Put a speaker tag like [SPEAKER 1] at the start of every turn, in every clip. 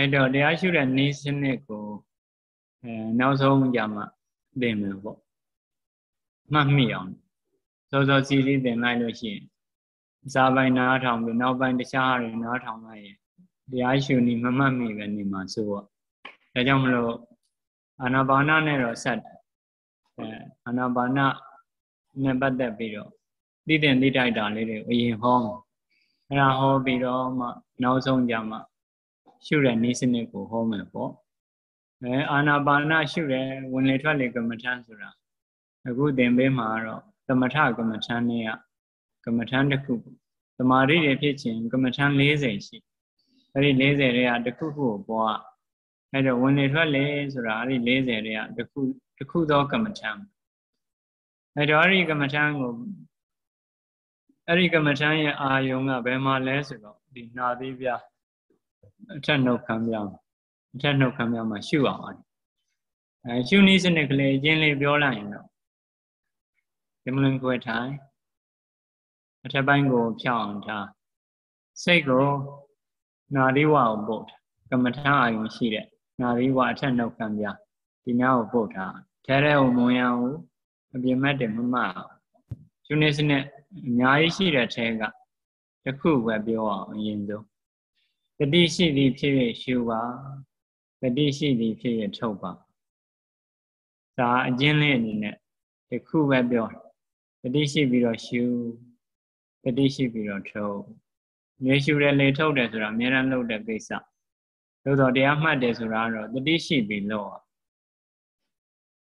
[SPEAKER 1] အဲ့တော့တရားရှုတဲ့နည်းစနစ်ကိုအဲနောက်ဆုံးကြမှာသင်မယ်ပေါ့မှတ်မိအောင်စောစောစီစီသင်လိုက်လို့ရှိရင်စာပိုင်းနားထောင်ပြီးနောက်ပိုင်းတခြားတွေနားထောင်လိုက်ရင်တရားရှုနေမမှတ်မိပဲနေမှာဆိုတော့ဒါကြောင့်မလို့အာနာပါနနဲ့တော့ဆက်တယ်အဲအာနာပါနနဲ့ပတ်သက်ပြီးတော့သိတဲ့သိတိုက်တာလေးတွေအရင်ဟောအဲ့ဒါဟောပြီးတော့မှနောက်ဆုံးကြမှာ ရှုတဲ့နည်းစနစ်ကိုဟောမယ်ပေါ့အဲအာနာပါနရှုတဲ့ဝင်လေထွက်လေကမ္မထမ်းဆိုတာအခုသင်ပေးမှာတော့သမထကမ္မထမ်းနဲ့ကကမ္မထမ်းတစ်ခုသမာဓိတွေဖြစ်ခြင်းကမ္မထမ်း40ရှိအဲ့ဒီ40တွေကတစ်ခုခုကိုပွားအဲ့တော့ဝင်လေထွက်လေဆိုတာအဲ့ဒီ40တွေကတစ်ခုတစ်ခုသောကမ္မထမ်းအဲ့တော့အဲ့ဒီကမ္မထမ်းကိုအဲ့ဒီကမ္မထမ်းရဲ့အာယုံကဘယ်မှာလဲဆိုတော့ဒီနာသီးပြ အထက်နှုတ်ခံပြအထက်နှုတ်ခံပြမှာရှုအောင်အဲရှုနည်းစနစ်ကလေးအချင်းလေးပြောလိုက်ရင်တော့ဒီမလင်ခွဲထိုင်အထက်ပိုင်းကိုဖြောင်းအောင်ထားစိတ်ကိုနာရီဝကိုပို့ကမ္မထာအာယုံရှိတဲ့နာရီဝအထက်နှုတ်ခံပြဒီနာကိုပို့ထားထဲထဲကိုမွန်ရအောင်အပြင်မဲ့တယ်မမအောင်ရှုနည်းစနစ်အများကြီးရှိတဲ့ထဲကတစ်ခုပဲပြောအောင်အရင်ဆုံး တတိရှိသည်ဖြစ်ဖြစ်ရှုပါတတိရှိသည်ဖြစ်ဖြစ်ထုတ်ပါဒါအကျဉ်းလေးအနေနဲ့တစ်ခုပဲပြောတတိရှိပြီးတော့ရှုတတိရှိပြီးတော့ထုတ်မြေရှုတယ်လေထုတ်တယ်ဆိုတာအများအားလုပ်တဲ့ကိစ္စသို့တော့တရားမှတ်တယ်ဆိုတာကတော့တတိရှိပြီးလို့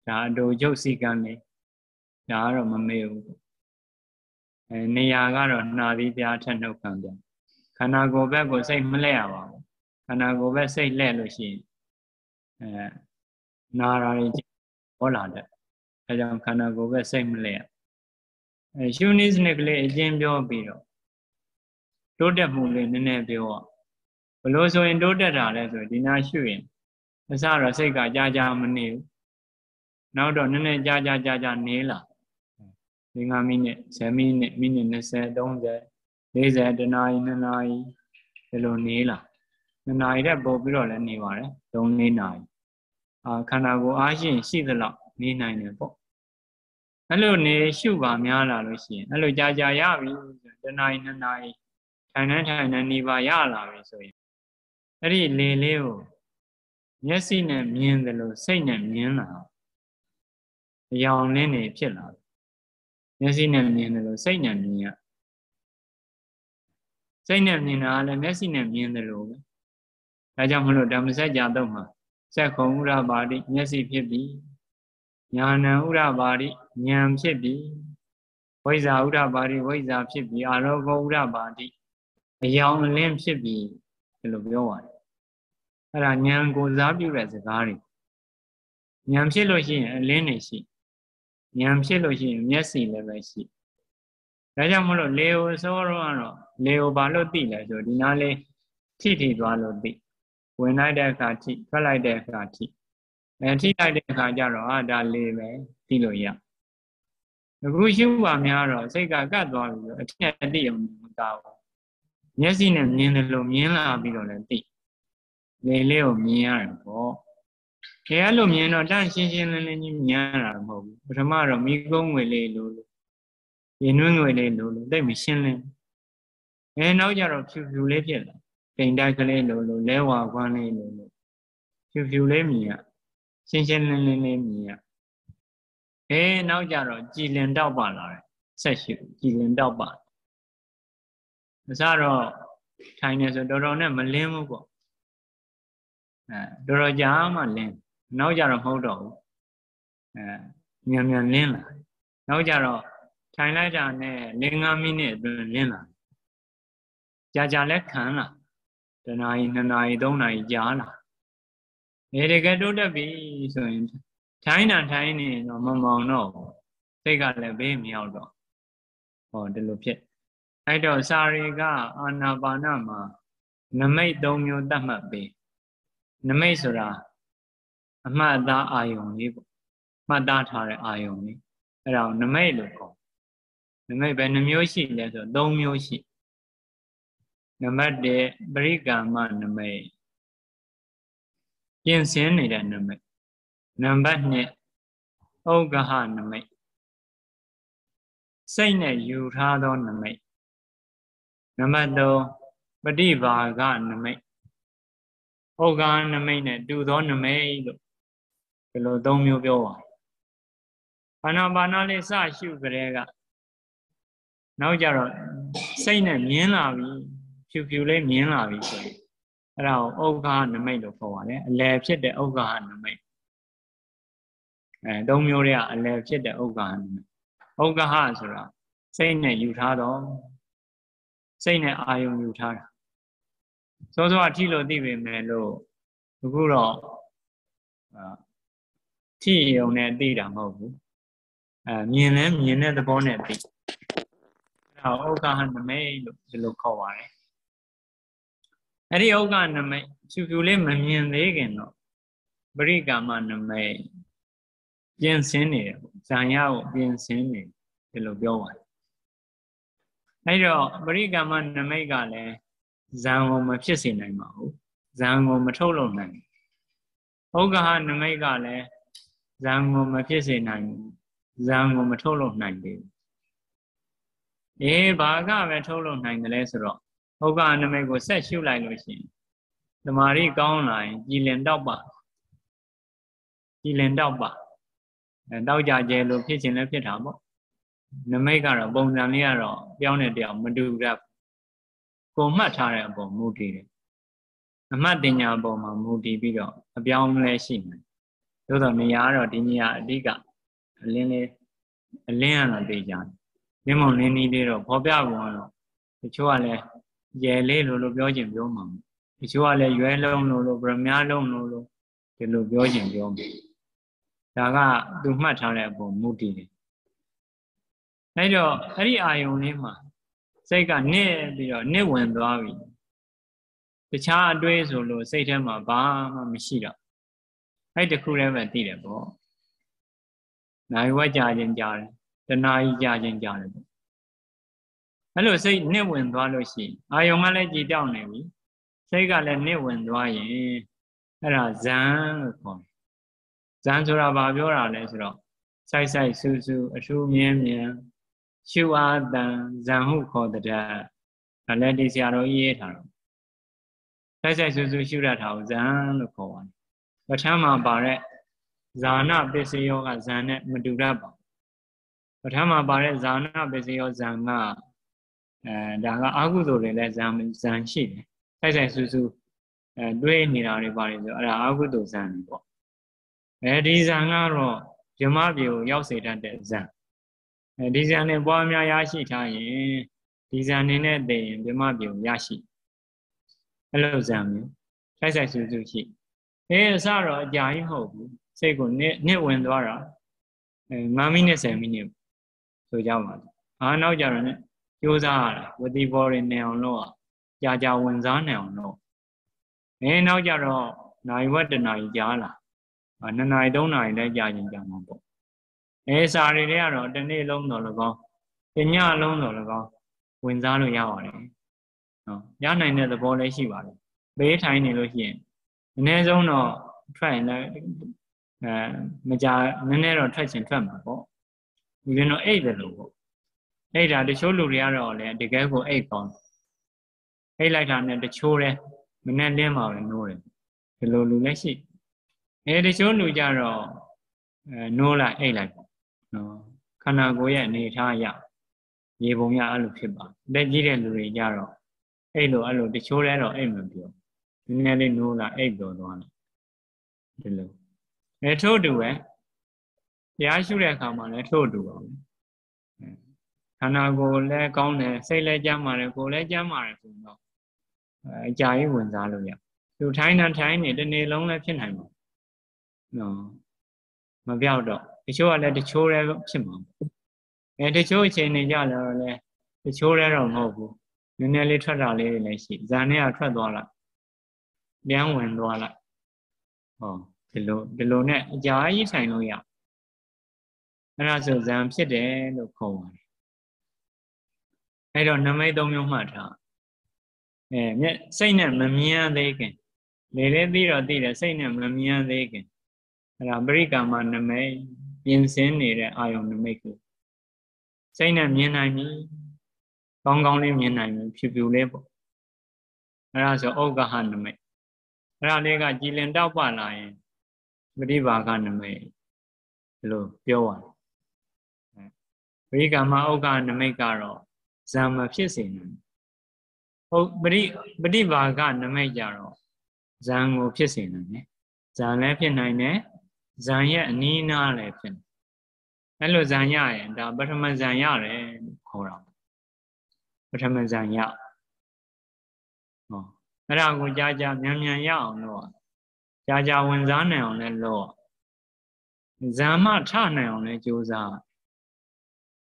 [SPEAKER 1] ဒါအတူရုပ်စည်းကမ်းနေဒါကတော့မမေ့ဘူးအဲနေရာကတော့နှာသီးပြားထက်နှုတ်ခံပြန် ခန္ဓာကိုယ်ဘက်ကိုစိတ်မလဲရပါဘူးခန္ဓာကိုယ်ဘက်စိတ်လဲလို့ရှိရင်အဲနာရာတွေဟောလာတဲ့အဲကြောင့်ခန္ဓာကိုယ်ဘက်စိတ်မလဲရအဲရှုနည်းစနစ်ကလေးအကျဉ်းပြောပြီးတော့တိုးတက်မှုလေးနည်းနည်းပြောဘလို့ဆိုရင်တိုးတက်တာလဲဆိုဒီနာရှုရင်အစတော့စိတ်ကကြာကြာမနေဘူးနောက်တော့နည်းနည်းကြာကြာကြာကြာနေလာ5မိနစ်10မိနစ်မိနစ်20 30 40တနာရီ2နာရီဒီလိုနေလာ2နာရီတက်ပို့ပြီးတော့လည်းနေပါတယ်3-4နာရီအာခန္ဓာကိုယ်အားရှိရှိသလောက်နေနိုင်တယ်ပေါ့အဲ့လိုနေရှုပါများလာလို့ရှိရင်အဲ့လိုကြာကြာရပြီဆိုတနာရီ2နာရီထိုင်နေထိုင်နေနေပါရလာပြီဆိုရင်အဲ့ဒီလေလေးကိုမျက်စိနဲ့မြင်တယ်လို့စိတ်နဲ့မြင်လာအယောင်လင်းနေဖြစ်လာတယ်မျက်စိနဲ့မြင်တယ်လို့စိတ်နဲ့မြင်ရ စိတ်နဲ့မြင်တာလည်းမျက်စိနဲ့မြင်တယ်လို့ပဲဒါကြောင့်မလို့ဓမ္မစကြာတော့မှာစက်ခုံဥရပါတိမျက်စိဖြစ်ပြီးညာဏဥရပါတိဉာဏ်ဖြစ်ပြီးဝိဇ္ဇာဥရပါတိဝိဇ္ဇာဖြစ်ပြီးအာရောဂဥရပါတိအယောင်အလင်းဖြစ်ပြီးဒီလိုပြောပါတယ်အဲ့ဒါဉာဏ်ကိုစားပြုတဲ့စကားတွေဉာဏ်ဖြစ်လို့ရှိရင်အလင်းနေရှိဉာဏ်ဖြစ်လို့ရှိရင်မျက်စိလည်းပဲရှိဒါကြောင့်မလို့လေကိုစောတော့ကတော့ လေကိုဘာလို့သိလဲဆိုဒီနားလေးထိထိသွားလို့သိဝင်လိုက်တဲ့အခါထိထွက်လိုက်တဲ့အခါထိအဲထိလိုက်တဲ့အခါကျတော့အာဒါလေပဲသိလို့ရအခုရှုပါများတော့စိတ်ကကတ်သွားပြီဆိုအထက်အတိအောင်မကောက်ဘူးမျက်စိနဲ့မြင်တယ်လို့မြင်လာပြီးတော့လည်းသိလေလေးကိုမြင်ရတယ်ပေါ့ခဲအဲ့လိုမြင်တော့တန့်ရှင်းရှင်းလင်းလင်းကြီးမြင်ရတာမဟုတ်ဘူးပထမတော့မိကုန်းငွေလေးလို့လို့ရင်နှွေးငွေလေးလို့လို့သိမရှင်းလင်း အဲနောက်ကြတော့ဖြူဖြူလေးဖြစ်လာတိမ်တိုက်ကလေးလို့လို့လဲဝါခွန်းလေးလို့လို့ဖြူဖြူလေးမြင်ရရှင်းရှင်းလင်းလင်းလေးမြင်ရအဲနောက်ကြတော့ကြည်လင်တောက်ပါလာတယ်ဆက်ရှိကြည်လင်တောက်ပါအစတော့ထိုင်နေဆိုတော်တော်နဲ့မလင်းဘူးပေါ့အဲတော်တော်ကြာမှလင်းနောက်ကြတော့မဟုတ်တော့ဘူးအဲမြန်မြန်လင်းလာနောက်ကြတော့ထိုင်လိုက်တာနဲ့5မိနစ်အတွင်းလင်းလာ ကြာကြာလဲခံလာတနာရီ2နာရီ3နာရီကြာလာနေတကယ်တိုးတက်ပြီဆိုရင်ထိုင်းတာထိုင်းနေတော့မမောင်တော့ဘူးစိတ်ကလည်းဘေးမရောက်တော့ဟောဒီလိုဖြစ်အဲ့တော့စာရီကအာနာပါနမှာနမိတ်၃မျိုးတတ်မှတ်ပေးနမိတ်ဆိုတာအမှတ်သားအာယုံလေးပေါ့မှတ်သားထားတဲ့အာယုံလေးအဲ့ဒါကိုနမိတ်လို့ခေါ်နမိတ်ပဲနှမျိုးရှိလဲဆို၃မျိုးရှိ နံပါတ်1ပရိက္ကာမနမိတ်ပြင်ဆင်နေတဲ့နမိတ်နံပါတ်2ဩဃဟနမိတ်စိတ်နဲ့ယူထားသောနမိတ်နံပါတ်3ပฏิဘာဂနမိတ်ဩဃနမိတ်နဲ့တူသောနမိတ်လို့ဒီလိုသုံးမျိုးပြောပါတယ်အာနာပါနာလေးစရှုကြတဲ့ကနောက်ကြတော့စိတ်နဲ့မြင်လာပြီ ဖြူဖြူလေးမြင်လာပြီဆိုရင်အဲ့ဒါကိုဥက္ခနမိတ်လို့ခေါ်ပါတယ်အလယ်ဖြစ်တဲ့ဥက္ခနမိတ်အဲသုံးမျိုးတွေကအလယ်ဖြစ်တဲ့ဥက္ခနမိတ်ဥက္ခဆိုတာစိတ်နဲ့ယူထားတော့စိတ်နဲ့အာယုံယူထားတာစောစောအထီလို့သိပေမဲ့လို့အခုတော့ထိယုံနဲ့သိတာမဟုတ်ဘူးအဲမြင်လဲမြင်တဲ့သဘောနဲ့သိအဲဒါဥက္ကဟနမိတ်လို့ဒီလိုခေါ်ပါတယ် အဲ့ဒီဥက္ကနမိတ်ဖြူဖြူလေးမမြင်သေးခင်တော့ပရိကာမနမိတ်ပြင်ဆင်နေတယ်ဇာယကိုပြင်ဆင်နေဒီလိုပြောပါတယ်အဲ့တော့ပရိကာမနမိတ်ကလည်းဇံကိုမဖြစ်စေနိုင်ပါဘူးဇံကိုမထုတ်လုပ်နိုင်ဥက္ကဟနမိတ်ကလည်းဇံကိုမဖြစ်စေနိုင်ဘူးဇံကိုမထုတ်လုပ်နိုင်သေးဘူးအေးဘာကပဲထုတ်လုပ်နိုင်တယ်လဲဆိုတော့ ဥက္ကနမိတ်ကိုဆက်ရှုလိုက်လို့ရှိရင်တမာရီကောင်းလာရင်ကြည်လင်တော့ပါကြည်လင်တော့ပါအဲတောက်ကြကျဲလို့ဖြစ်ခြင်းလည်းဖြစ်တာပေါ့နမိတ်ကတော့ပုံစံလေးကတော့ပြောင်းတဲ့တယောက်မတူတတ်ကိုမှတ်ထားတဲ့အပေါ်မူတည်တယ်အမှတ်တင်ညာအပေါ်မှာမူတည်ပြီးတော့အပြောင်းလဲရှိမယ်သို့တော့နေရာကတော့ဒီနေရာအဓိကအလင်းလေးအလင်းကတော့သိကြတယ်လင်းမုံလင်းနီးလေးတော့ဖော်ပြပုံကတော့တချို့ကလည်း ရဲလေးလို့လို့ပြောချင်ပြောမှာတချို့ကလည်းရွဲလုံးလို့လို့ဗရမ ्या လုံးလို့လို့ဒီလိုပြောချင်ပြောမှာဒါကသူမှတ်ထားတဲ့အပေါ်မူတည်တယ်အဲ့တော့အဲ့ဒီအာယုံလေးမှာစိတ်ကနစ်ပြီးတော့နစ်ဝင်သွားပြီတခြားအတွေးဆိုလို့စိတ်ထဲမှာဘာမှမရှိတော့အဲ့တခုတည်းပဲသိတယ်ပေါ့နိုင်ဝက်ကြခြင်းကြားတယ်တဏှာကြီးကြားခြင်းကြားတယ်ပေါ့ အဲ့လိုစိတ်နစ်ဝင်သွားလို့ရှိရင်အာယုံကလည်းကြည်တောက်နေပြီစိတ်ကလည်းနစ်ဝင်သွားရင်အဲ့ဒါဇံလို့ခေါ်တယ်ဇံဆိုတာဘာပြောတာလဲဆိုတော့စိုက်စိုက်ဆူဆူအထူးမြင်းမြင်းရှုအားတန်ဇံဟုခေါ်တဲ့ဒါလည်းဒီဆရာတော်ကြီးရေးထားတော့စိုက်စိုက်ဆူဆူရှုရတာကိုဇံလို့ခေါ်ပါတယ်ပဋ္ဌာန်းမှာပါတဲ့ဇာနာပစ္စယောကဇံနဲ့မတူတတ်ပါပဋ္ဌာန်းမှာပါတဲ့ဇာနာပစ္စယောဇံက အဲဒါကအာဟုသိုလ်တွေလည်းဇံဇံရှိတယ်စိုက်စိုက်ဆူဆူအဲတွေးနေတာတွေပါတယ်ဆိုအဲ့ဒါအာဟုသိုလ်ဇံတွေပေါ့အဲဒီဇံကတော့ယမပြေကိုရောက်စေတတ်တဲ့ဇံအဲဒီဇံနဲ့ပွားများရရှိထားရင်ဒီဇံနေနဲ့သိရင်ယမပြေကိုရရှိအဲ့လိုဇံမျိုးစိုက်စိုက်ဆူဆူရှိအဲအစတော့အကြာကြီးမဟုတ်ဘူးစိတ်ကိုနစ်နစ်ဝင်သွားတာအဲ9မိနစ်10မိနစ်ဆိုကြပါစို့အားနောက်ကြတော့ ਨੇ ကြိုးစားရတာဝတိဘောတွေနေအောင်လို့ကြာကြာဝင်စားနေအောင်လို့အဲနောက်ကြတော့နိုင်ဝက်တနာကြီးကြာလာနှစ်နာရီသုံးနာရီလည်းကြာချင်းကြာမှာပေါ့အဲစာတွေတွေကတော့တစ်နေ့လုံးတော့လည်းကောင်းတညလုံးတော့လည်းကောင်းဝင်စားလို့ရပါတယ်နော်ရနိုင်တဲ့သဘောလည်းရှိပါတယ်ဘေးထိုင်နေလို့ရှိရင်အနည်းဆုံးတော့ထွက်ရင်လည်းအဲမကြနည်းနည်းတော့ထွက်ချင်ထွက်မှာပေါ့ဒီလိုတော့အိတ်တယ်လို့ပေါ့ အိတ်တာတချို့လူတွေကတော့လည်းတကယ်ကိုအိတ်ကောင်းအိတ်လိုက်တာနဲ့တချို့လဲမနဲ့လင်းမှာပဲနိုးတယ်ဒီလိုလူလည်းရှိအဲတချို့လူကြတော့အဲနိုးလိုက်အိတ်လိုက်ပေါ့နော်ခန္ဓာကိုယ်ရဲ့အနေထားရရေပုံရအဲ့လိုဖြစ်ပါလက်ကြီးတဲ့လူတွေကြတော့အဲ့လိုအဲ့လိုတချို့လဲတော့အိတ်မပြောနည်းနည်းလေးနိုးလာအိတ်တော်သွားတယ်ဒီလိုအဲထို့တူပဲတရားရှုတဲ့အခါမှာလည်းထို့တူပါပဲ ခန္ဓာကိုယ်လည်းကောင်းတယ်စိတ်လည်းကြမ်းပါတယ်ကိုယ်လည်းကြမ်းပါတယ်ဆိုတော့အကြာကြီးဝင်စားလို့ရသူထိုင်းတာထိုင်းနေတနေ့လုံးလည်းဖြစ်နိုင်ပါနော်မပြောက်တော့တချို့ကလည်းတချို့လည်းဖြစ်မှာအဲတချို့အချိန်နေကြတော့လည်းတချို့လည်းတော့မဟုတ်ဘူးနည်းနည်းလေးထွက်တာလေးတွေလည်းရှိဇာနဲ့ကထွက်သွားလိုက်ပြန်ဝင်သွားလိုက်ဟောဒီလိုဒီလိုနဲ့အကြာကြီးထိုင်လို့ရအဲ့ဒါဆိုဇံဖြစ်တယ်လို့ခေါ်ပါတယ် အဲ့တော့နမိတ်သုံးမျိုးမှတ်ထားအဲမျက်စိတ်နဲ့မမြင်သေးခင်လေလေးသိတော့သိတယ်စိတ်နဲ့မမြင်သေးခင်အဲ့ဒါပရိကာမနမိတ်ပြင်ဆင်နေတဲ့အာယုံနမိတ်ကိုစိတ်နဲ့မြင်နိုင်ပြီကောင်းကောင်းလေးမြင်နိုင်ပြီဖြူဖြူလေးပေါ့အဲ့ဒါဆိုဩဃဟနမိတ်အဲ့ဒါလေးကကြည်လင်တောက်ပလာရင်ပฏิဘာကနမိတ်လို့ပြောရတယ်ပရိကာမဩဃနမိတ်ကတော့ ဇံမဖြစ်စေနိုင်ဟုတ်ပရိပฏิဘာကနမိတ်ကြတော့ဇံကိုဖြစ်စေနိုင်တယ်ဇံလည်းဖြစ်နိုင်တယ်ဇံရဲ့အနီးနားလည်းဖြစ်တယ်အဲ့လိုဇံရရင်ဒါပထမဇံရတယ်ခေါ်တာပထမဇံရဟောအဲ့ဒါကိုကြာကြာမြန်မြန်ရအောင်လို့ကြာကြာဝင်စားနိုင်အောင်လည်းလို့ဇံမထနိုင်အောင်လည်းကြိုးစား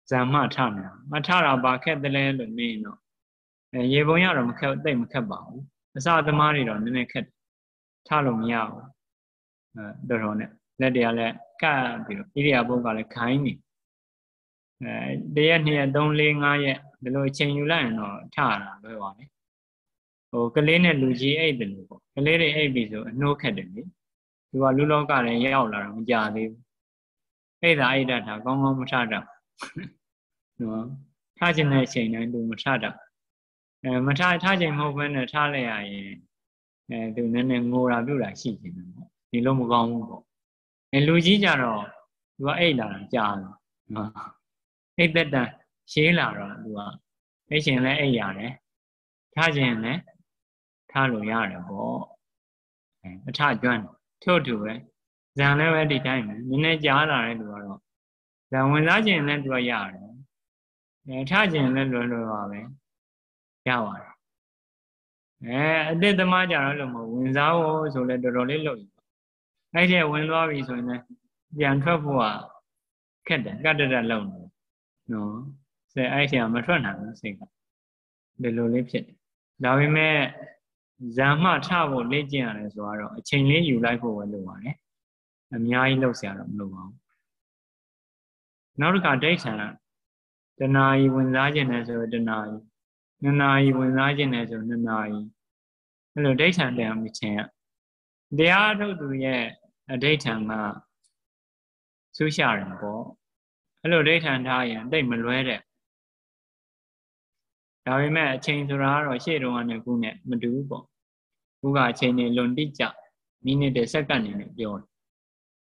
[SPEAKER 1] ဇံမထနိုင်အောင်မထတာဘာခက်တယ်လဲလို့မင်းတော့အဲရေပုံရတော့မခက်တိတ်မခက်ပါဘူးအစသမားတွေတော့နည်းနည်းခက်ထလို့မရဘူးအဲတော်တော်နဲ့လက်တရားလည်းကပ်ပြီးတော့ဣရိယာပုတ်ကလည်းခိုင်းနေအဲတရက်နှစ်ရက်3 4 5ရက်ဒီလိုအချိန်ယူလိုက်ရင်တော့ထတာလွယ်ပါလေဟိုကလေးနဲ့လူကြီးအိတ်တယ်လို့ပေါ့ကလေးတွေအိတ်ပြီဆိုအနှိုးခက်တယ်လေဒီကလူလောကလည်းရောက်လာတော့မကြသေးဘူးအိတ်သာအိတ်တတ်တာကောင်းကောင်းမထတတ် နော်ထခြင်းတဲ့အချိန်တိုင်းသူမထတတ်အဲမထထခြင်းမဟုတ်ဘဲနဲ့ထလိုက်ရရင်အဲသူနည်းနည်းငိုတာပြုတ်တာရှိနေတယ်ပေါ့ဒီလိုမကောင်းဘူးပေါ့အဲလူကြီးကြတော့သူကအိတ်လာတာကြာတယ်နော်အိတ်သက်တန်ရှင်းလာတော့သူကအိတ်ရှင်လည်းအိတ်ရတယ်ထားခြင်းလည်းထားလို့ရတယ်ပေါ့အဲအထကျွမ်းထို့တူပဲဇံလည်းပဲဒီတိုင်းပဲနည်းနည်းကြားလာတဲ့သူကတော့ ဒါဝင်စားခြင်းလည်းသူကရတယ်အဲထခြင်းလည်းလွယ်လွယ်ပါပဲရပါတယ်အဲအတိတ်သမားကြတော့လို့မဟုတ်ဝင်စားဖို့ဆိုလဲတော်တော်လေးလုပ်ရအဲ့ဒီဝင်သွားပြီဆိုရင်လည်းပြန်ထွက်ဖို့ကခက်တယ်ကတတလုံတယ်နော်ဆယ်အဲ့ဒီကမထွက်နိုင်ဘူးစိတ်ကဒီလိုလေးဖြစ်တယ်ဒါပေမဲ့ဇာမထဖို့လေ့ကျင့်ရတယ်ဆိုတော့အချိန်လေးယူလိုက်ဖို့ပဲလုပ်ပါတယ်အများကြီးလုပ်စရာတော့မလိုပါဘူး နောက်တစ်ခါဒိဋ္ဌာန်တဏှာကြီးဝင်စားခြင်းနဲ့ဆိုတဏှာကြီးနှစ်နာရီဝင်စားခြင်းနဲ့ဆိုနှစ်နာရီအဲ့လိုဒိဋ္ဌာန်တရားမချင်းတရားထုတ်သူရဲ့အဋိဋ္ဌံကဆူးရှာတယ်ပေါ့အဲ့လိုအဋိဋ္ဌံထားရင်တိတ်မလွဲတဲ့ဒါပေမဲ့အချိန်ဆိုတာကတော့ရှေ့တုန်းကနဲ့ခုနဲ့မတူဘူးပေါ့ခုကအချိန်နေလွန်တိကျမိနစ်တစ်စက္ကန့်နေနဲ့ပြောတယ်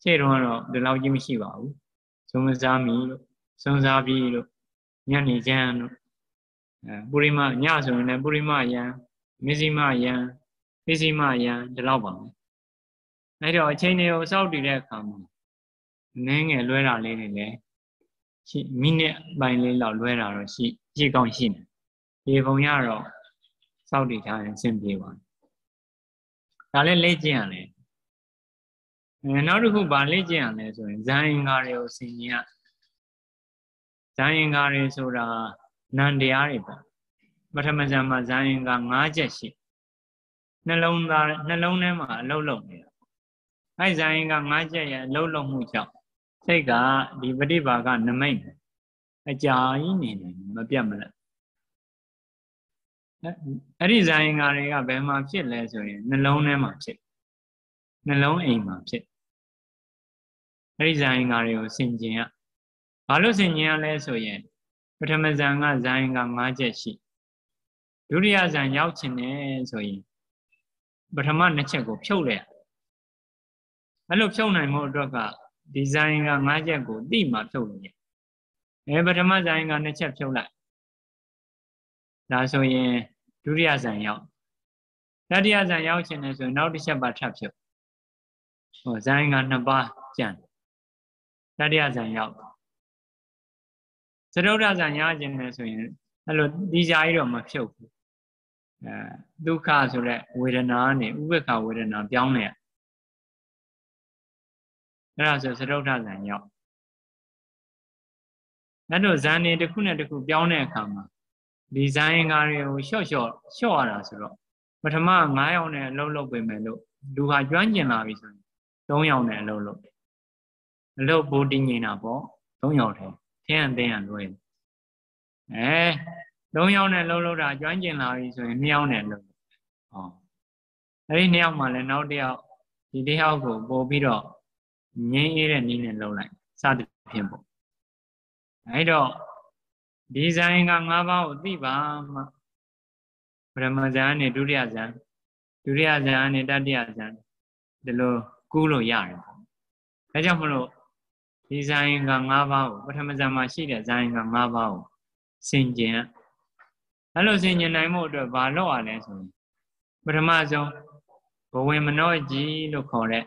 [SPEAKER 1] ရှေ့တုန်းကတော့ဒီလောက်ကြီးမရှိပါဘူး သုံးစားမီလို့သုံးစားပြီးလို့ညနေချမ်းလို့အဲပုရိမညဆိုရင်လည်းပုရိမယံမစ္စည်းမယံပစ္စည်းမယံဒီလောက်ပါပဲအဲ့တော့အချိန်တွေကိုစောင့်တည်တဲ့အခါမှာနည်းငယ်လွဲတာလေးတွေလည်းရှိမိနစ်ပိုင်းလေးလောက်လွဲတာတော့ရှိရှိကောင်းရှိနေဒီပုံရတော့စောင့်တည်ထားရင်အဆင်ပြေပါဒါလည်းလေ့ကျင့်ရတယ်အဲ နောက်တစ်ခုဗာလေ့ကျင့်ရလဲဆိုရင်ဇာအင်္ဂါတွေကိုဆင်ញရဇာအင်္ဂါတွေဆိုတာနန္တရားတွေပေါ့ပထမဇန်မှာဇာအင်္ဂါ၅ချက်ရှိနှလုံးသားနှလုံးထဲမှာအလုံးလုံးနေတာအဲ့ဇာရင်ကငါးချက်ရဲ့အလုံးလုံးမှုကြောင့်စိတ်ကဒီပฏิဘာကနမိတ်အကြာကြီးနေနေမပြတ်မလဲအဲ့ဒီဇာရင်ကတွေကဘယ်မှာဖြစ်လဲဆိုရင်နှလုံးထဲမှာဖြစ်နှလုံးအိမ်မှာဖြစ် အဲ့ဒီဇာရင်ကတွေကိုဆင်ကျင်ရဘာလို့ဆင်ကျင်ရလဲဆိုရင်ပထမဇန်ကဇာရင်က၅ချက်ရှိဒုတိယဇန်ရောက်ချင်တယ်ဆိုရင်ပထမနှစ်ချက်ကိုဖြုတ်လိုက်အဲ့လိုဖြုတ်နိုင်မှုအတွက်ကဒီဇိုင်းက၅ချက်ကိုတိမှဖြုတ်လို့ရအဲပထမဇိုင်းကနှစ်ချက်ဖြုတ်လိုက်ဒါဆိုရင်ဒုတိယဇိုင်းရောက်တတိယဇိုင်းရောက်ချင်တယ်ဆိုရင်နောက်တစ်ချက်ပါထပ်ဖြုတ်ဟောဇိုင်းကနှစ်ပါးကျန်တ တိယဇိုင်းရောက်သရုဒ္ဓဇိုင်းရခြင်းတယ်ဆိုရင်အဲ့လိုဒီကြားကြီးတော့မဖြုတ်ဘူးအဲဒုက္ခဆိုတဲ့ဝေဒနာနဲ့ဥပ္ပခဝေဒနာပြောင်းနေရအဲ့ဒါဆိုသရုပ်ထဇံရောက်အဲ့တော့ဇန်နေတစ်ခုနဲ့တစ်ခုပြောင်းတဲ့အခါမှာဒီဇန်ရင်ကားတွေကိုလျှော့လျှော့လျှော့ရတာဆိုတော့ပထမ9ယောက်နဲ့အလုပ်လုပ်ပေးမယ်လို့လူဟာကျွမ်းကျင်လာပြီဆိုရင်3ယောက်နဲ့အလုပ်လုပ်တယ် အလုပ်ပိုတင်းငိနေတာပေါ့3ယောက်ထဲထင်းအသိရလွယ်အဲ3ယောက်နဲ့လှုပ်လှုပ်တာကျွမ်းကျင်လာပြီဆိုရင်2ယောက်နဲ့လှုပ်ဟောအဲ့ဒီနှစ်ယောက်မှလည်းနောက်တစ်ယောက်ဒီတစ်ယောက်ကိုပို့ပြီးတော့ငြင်းအေးတဲ့နည်းနဲ့လှုပ်လိုက်စသဖြင့်ပေါ့အဲ့တော့ဒီဇိုင်းက၅ပါးကိုသိပါမှပရမဇန်နဲ့ဒုတိယဇန်ဒုတိယဇန်နဲ့တတိယဇန်ဒီလိုကူးလို့ရတယ်ပေါ့ဒါကြောင့်မလို့ ဒီဇိုင်းက၅ပါးကိုပထမဇန်မှာရှိတဲ့ဇိုင်းက၅ပါးကိုစင်ကျင်အဲ့လိုစင်ကျင်နိုင်မှုအတွက်ဘာလုပ်ရလဲဆိုရင်ပထမဆုံးဘဝင်မနောကြီးလို့ခေါ်တဲ့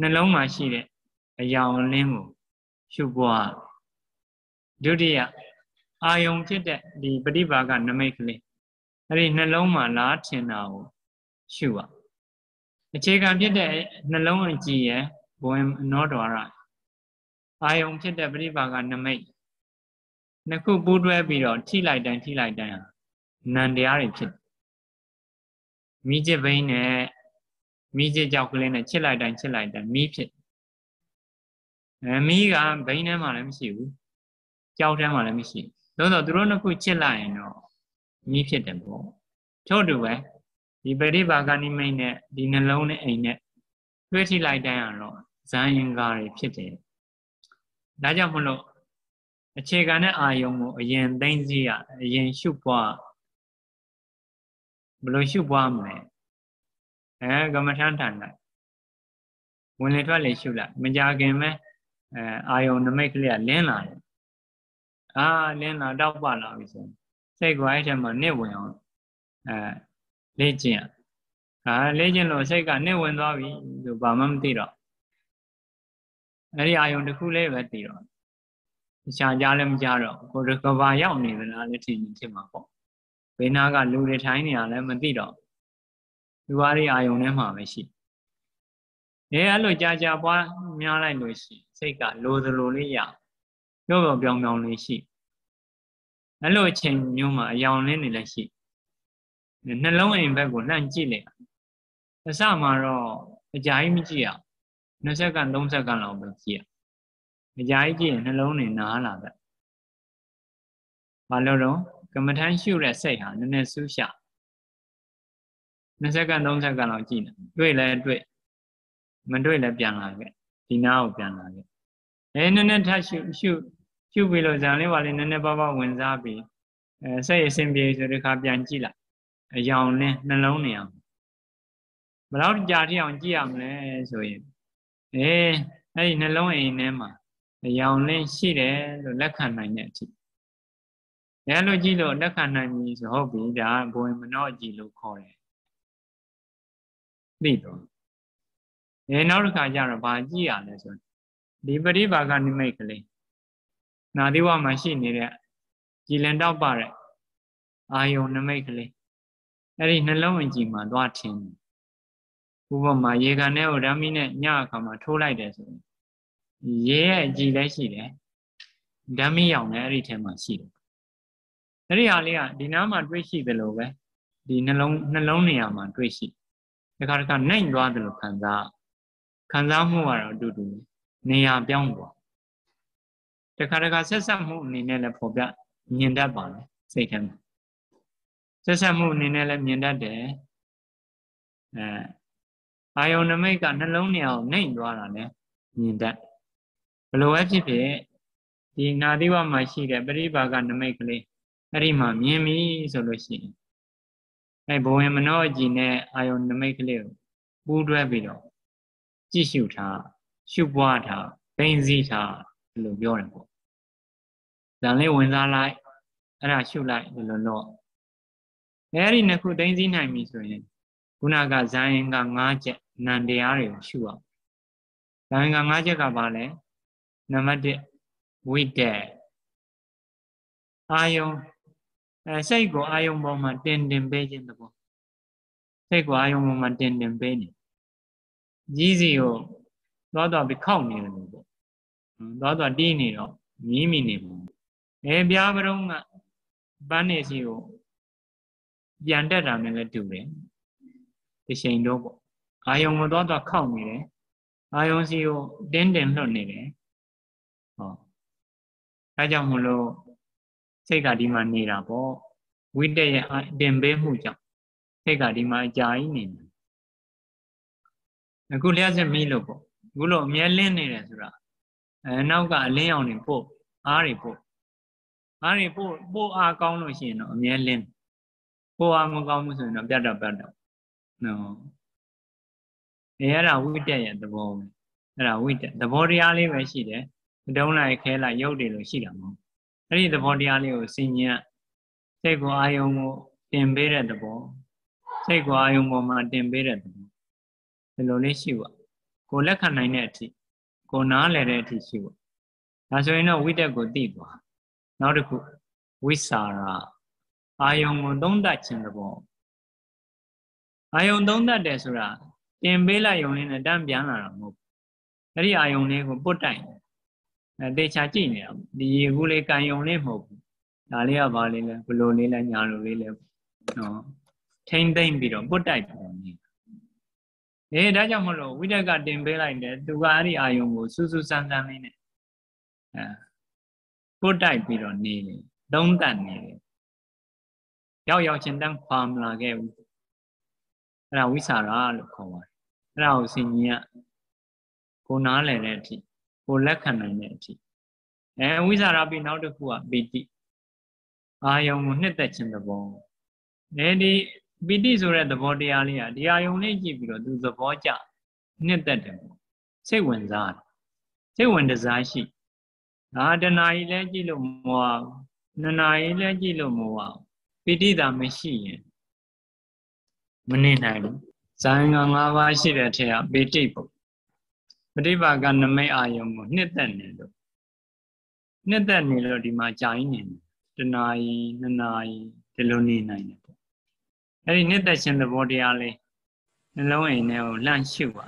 [SPEAKER 1] နှလုံးမှာရှိတဲ့အယောင်လင်းကိုရှုပွားဒုတိယအာယုံဖြစ်တဲ့ဒီပฏิဘာကနမိတ်ကလေးအဲ့ဒီနှလုံးမှာလားထင်တာကိုရှုပါအခြေခံဖြစ်တဲ့နှလုံးအကြည့်ရဲ့ဘဝင်နောဒွါရ အာယုံဖြစ်တဲ့ပฏิဘာကနမိတ်နှစ်ခုပူးတွဲပြီးတော့ထိလိုက်တိုင်းထိလိုက်တိုင်းဟာနံတရားတွေဖြစ်မိကျစ်ဘိန်းနဲ့မိကျစ်ကြောက်ကလေးနဲ့ချစ်လိုက်တိုင်းချစ်လိုက်တိုင်းမိဖြစ်အဲမိကဘိန်းထဲမှာလည်းမရှိဘူးကြောက်ထဲမှာလည်းမရှိသို့တော့သူတို့နှစ်ခုချစ်လိုက်ရင်တော့မိဖြစ်တယ်ပေါ့ထို့တူပဲဒီပရိပါကနိမိတ်နဲ့ဒီနှလုံးနဲ့အိမ်နဲ့တွေးထိလိုက်တိုင်းကတော့ဇာယင်္ဂါတွေဖြစ်တယ် ဒါကြောင့်မလို့အခြေခံတဲ့အာယုံကိုအရင်သိသိရအရင်ရှုပွားဘယ်လိုရှုပွားမလဲအဲကမ္မထန်ထန်လိုက်ဝင်လေထွက်လေရှုလိုက်မကြခင်မဲ့အဲအာယုံနမိတ်ကလေးကလင်းလာတယ်အာလင်းလာတော့ပါလာပြီဆိုစိတ်ကအဲ့ထက်မှနစ်ဝင်အောင်အဲလေ့ကျင့်အာလေ့ကျင့်လို့စိတ်ကနစ်ဝင်သွားပြီဆိုဘာမှမသိတော့ အဲ့ဒီအာယုံတစ်ခုလေးပဲသိတော့ရှားကြလည်းမကြတော့ကိုယ်ကဘာရောက်နေသလားလည်းထင်ဖြစ်မှာပေါ့ဘေးနာကလူတွေထိုင်းနေရလည်းမသိတော့လူအားတွေအာယုံထဲမှာပဲရှိအဲအဲ့လိုကြာကြာပွားများလိုက်လို့ရှိစိတ်ကလိုသလိုလေးရပြောပြောပြောင်းပြောင်းလေးရှိအဲ့လိုအချိန်မျိုးမှာအယောင်လင်းနေလည်းရှိနှလုံးအိမ်ဘက်ကိုလှမ်းကြည့်လိုက်အစမှာတော့အကြာကြီးမကြည့်ရ 20စက္ကန့်30စက္ကန့်လောက်ပဲကြည့်ရအကြာကြီးကြည့်ရင်နှလုံးနေနားလာတယ်ဘာလို့တော့ကမ္မထမ်းရှုတဲ့စိတ်ဟာနည်းနည်းဆူးရှ20စက္ကန့်30စက္ကန့်လောက်ကြည့်နေတွေ့လဲတွေ့မတွေ့လဲပြန်လာခဲ့ဒီနားကိုပြန်လာခဲ့အဲနည်းနည်းထပ်ရှုရှုရှုပြီးလို့ဇာလေးပါလေးနည်းနည်းပါးပါးဝင်စားပြီးအဲစိတ်အစဉ်ပြေဆိုတဲ့ခါပြန်ကြည့်လိုက်အယောင်နဲ့နှလုံးနေအောင်ဘယ်တော့ကြာထိအောင်ကြည့်ရမလဲဆိုရင် အေးအဲ့ဒီနှလုံးအိမ်ထဲမှာအယောင်လင်းရှိတယ်လို့လက်ခံနိုင်တဲ့အထိအဲလိုကြည့်လို့လက်ခံနိုင်ပြီဆိုဟုတ်ပြီဒါဘဝင်မနောကြည့်လို့ခေါ်တယ်သိတော့အဲနောက်တစ်ခါကျတော့ဘာကြည့်ရလဲဆိုဒီပရိပါကနိမိတ်ကလေးနာသီဝမှာရှိနေတဲ့ကြည်လင်တော့ပါတဲ့အာယုံနမိတ်ကလေးအဲ့ဒီနှလုံးဝင်ကြည်မှာသွားထင်း ဥပမာရေကန်ထဲကိုဓာမီနဲ့ညအခါမှာထိုးလိုက်တယ်ဆိုရင်ရေရဲ့အကြည်လည်းရှိတယ်ဓာမီရောင်လည်းအဲ့ဒီထဲမှာရှိတယ်အဲ့ဒီဟာလေးကဒီနားမှာတွေးရှိတယ်လို့ပဲဒီနှလုံးနှလုံးနေရာမှာတွေးရှိတခါတခါနိုင်သွားတယ်လို့ခံစားခံစားမှုကတော့အတူတူနေရာပြောင်းသွားတခါတခါဆက်ဆက်မှုအနေနဲ့လည်းပေါ်ပြမြင်တတ်ပါလေစိတ်ထဲမှာဆက်ဆက်မှုအနေနဲ့လည်းမြင်တတ်တယ်အဲ အာယုန်နမိတ်ကနှလုံးနေအောင်နှိမ့်သွားတာလည်းမြင်တတ်ဘလို့ပဲဖြစ်ဖြစ်ဒီနာသီဝမှာရှိတဲ့ပရိပါကနမိတ်ကလေးအဲ့ဒီမှာမြင်ပြီဆိုလို့ရှိရင်အဲဘဝင်မနောအကြည်နဲ့အာယုန်နမိတ်ကလေးကိုပူးတွဲပြီးတော့ကြည့်ရှုထားရှုပွားထားသိသိထားလို့ပြောတယ်ပေါ့ဇန်လေးဝင်စားလိုက်အဲ့ဒါရှုလိုက်ဒီလိုတော့အဲ့ဒီနှစ်ခုသိသိနိုင်ပြီဆိုရင် ခုနကဇာယင်က၅ချက်နံတရားတွေကိုရှုအောင်ဇာယင်က၅ချက်ကဘာလဲနံပါတ်1ဝိတက်အာယုံအဲစိတ်ကိုအာယုံပေါ်မှာတင်တင်ပေးခြင်းတဘောစိတ်ကိုအာယုံပေါ်မှာတင်တင်ပေးနေကြီးစီကိုသွားသွားပြီးခောက်နေတယ်လို့ပေါ့သွားသွားတီးနေတော့မြည်မိနေပုံအဲပြားပရုံးကပန်းနေစီကိုပြန်တက်တာနဲ့လည်းတူတယ် ဒီချိန်တော့ပေါ့အာယုံကိုသွားသွားခောက်နေတယ်အာယုံစီကိုတင်းတင်လွတ်နေတယ်ဟောအဲကြောင့်မလို့စိတ်ကဒီမှာနေတာပေါ့ဝိတ္တရဲ့တင်ပေးမှုကြောင့်စိတ်ကဒီမှာအကြာကြီးနေတယ်အခုလျှက်စစ်မီးလို့ပေါ့အခုလို့အမြဲလင်းနေတယ်ဆိုတာအဲနောက်ကအလင်းအောင်တွေပို့အားတွေပို့အားတွေပို့ပို့အားကောင်းလို့ရှိရင်တော့အမြဲလင်းပို့အားမကောင်းဘူးဆိုရင်တော့ပြတ်တော့ပြတ်တော့ နော်အဲအဲ့ဒါဝိတက်ရဲ့သဘောပဲအဲ့ဒါဝိတက်သဘောတရားလေးပဲရှိတယ်မတုံးလိုက်ခဲလိုက်ရုပ်တွေလို့ရှိတာမဟုတ်အဲ့ဒီသဘောတရားလေးကိုစင်ញံစိတ်ကိုအာယုံကိုတင်ပေးတဲ့သဘောစိတ်ကိုအာယုံပေါ်မှာတင်ပေးတဲ့သဘောဒီလိုလေးရှိပါကိုလက်ခံနိုင်တဲ့အထိကိုနားလည်တဲ့အထိရှိပါဒါဆိုရင်တော့ဝိတက်ကိုသိသွားနောက်တစ်ခုဝိစာရာအာယုံကိုသုံးသပ်ခြင်းသဘော အာယုံသုံးသပ်တယ်ဆိုတာတင်ပေးလိုက်ယုံလေးနဲ့တန်းပြန်လာတာမဟုတ်ဘူးအဲ့ဒီအာယုံလေးကိုပုတ်တိုင်အဲတေချာကြည့်နေတာဒီရေကူးလေးကန်ယုံလေးမဟုတ်ဘူးဒါလေးကဘာလေးလဲဘလိုလေးလဲညာလိုလေးလဲနော်ထိမ့်သိမ့်ပြီးတော့ပုတ်တိုက်ပုံနေအေးဒါကြောင့်မလို့ဝိတက်ကတင်ပေးလိုက်တယ်သူကအဲ့ဒီအာယုံကိုစူးစူးဆန်းဆန်းလေးနဲ့အဲပုတ်တိုက်ပြီးတော့နေတယ်သုံးတတ်နေတယ်ရောက်ရောက်ချင်းတန်းခွာမလာခဲ့ဘူး အဲ့ဒါဝိสารလို့ခေါ်ပါတယ်အဲ့ဒါကိုစင်ကြီးကကိုနားလည်တဲ့အထိကိုလက်ခံနိုင်တဲ့အထိအဲဝိสารပြီးနောက်တစ်ခုကပီတိအာယုံကိုနှစ်သက်ခြင်းသဘောအဲဒီပီတိဆိုတဲ့သဘောတရားလေးကဒီအာယုံလေးကြည့်ပြီးတော့သူသဘောကျနှစ်သက်တယ်ပေါ့စိတ်ဝင်စားတယ်စိတ်ဝင်တစားရှိဒါတဏှာကြီးလည်းကြည့်လို့မဝဘူးနှစ်နာရီလည်းကြည့်လို့မဝဘူးပီတိသာမရှိရင် မနေနိုင်ဘူးဇာယင်္ဂ၅ပါးရှိတဲ့ထက်ကပီတိပေါ့ပฏิပါကနမိတ်အာယုံကိုနှစ်သက်နေလို့နှစ်သက်နေလို့ဒီမှာကြာရင်နေတယ်တနာရီနှစ်နာရီဒီလိုနေနိုင်တယ်ပေါ့အဲ့ဒီနှစ်သက်ခြင်းသဘောတရားလေးနှလုံးအိမ်ထဲကိုလှန့်ရှုပါ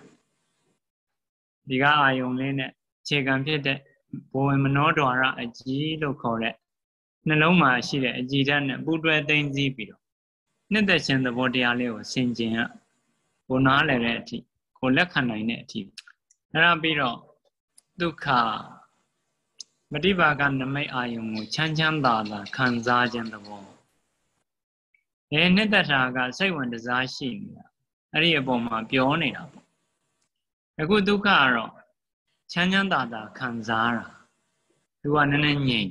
[SPEAKER 1] ဒီကအာယုံလေးနဲ့ခြေခံဖြစ်တဲ့ဘဝမနောဒွါရအကြီးလို့ခေါ်တဲ့နှလုံးမှာရှိတဲ့အကြည်ဓာတ်နဲ့ပူတွဲသိမ့်စည်းပြီးတော့ နှစ်သက်ခြင်းသဘောတရားလေးကိုဆင်ခြင်ရကိုနားလည်တဲ့အထိကိုလက်ခံနိုင်တဲ့အထိအဲ့ဒါပြီးတော့ဒုက္ခမတိပါကနမိတ်အာယုံကိုချမ်းချမ်းသာသာခံစားခြင်းသဘောအဲနှစ်သက်တာကစိတ်ဝင်စားရှိနေတာအဲ့ဒီအပေါ်မှာပြောနေတာပေါ့အခုဒုက္ခကတော့ချမ်းချမ်းသာသာခံစားတာသူကနည်းနည်းငြိမ်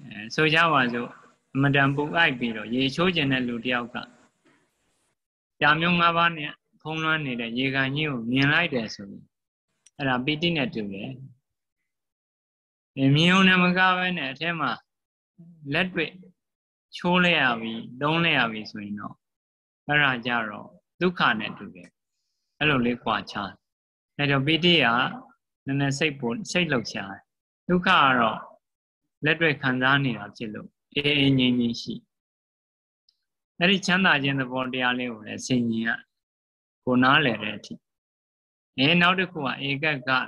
[SPEAKER 1] အဲဆိုကြပါစို့ အမတန်ပူအိုက်ပြီးတော့ရေချိုးခြင်းတဲ့လူတယောက်ကကြာမျိုး၅ပါးနဲ့ဖုံးလွှမ်းနေတဲ့ရေကန်ကြီးကိုမြင်လိုက်တယ်ဆိုရင်အဲ့ဒါပီတိနဲ့တူတယ်မြင်ုံနဲ့မကပဲနဲ့အထက်မှာလက်တွေ့ချိုးလိုက်ရပြီသုံးလိုက်ရပြီဆိုရင်တော့အဲ့ဒါကြတော့ဒုက္ခနဲ့တူတယ်အဲ့လိုလေးကြွာချအဲ့တော့ပီတိကနည်းနည်းစိတ်ပိုစိတ်လှုပ်ရှားဒုက္ခကတော့လက်တွေ့ခံစားနေတာဖြစ်လို့ အေးအေးငြိမ်ငြိမ်ရှိအဲ့ဒီချမ်းသာခြင်းသဘောတရားလေးကိုလည်းဆင်ញင်ရကိုနားလည်တဲ့အထိအဲနောက်တစ်ခုကဧကကတာ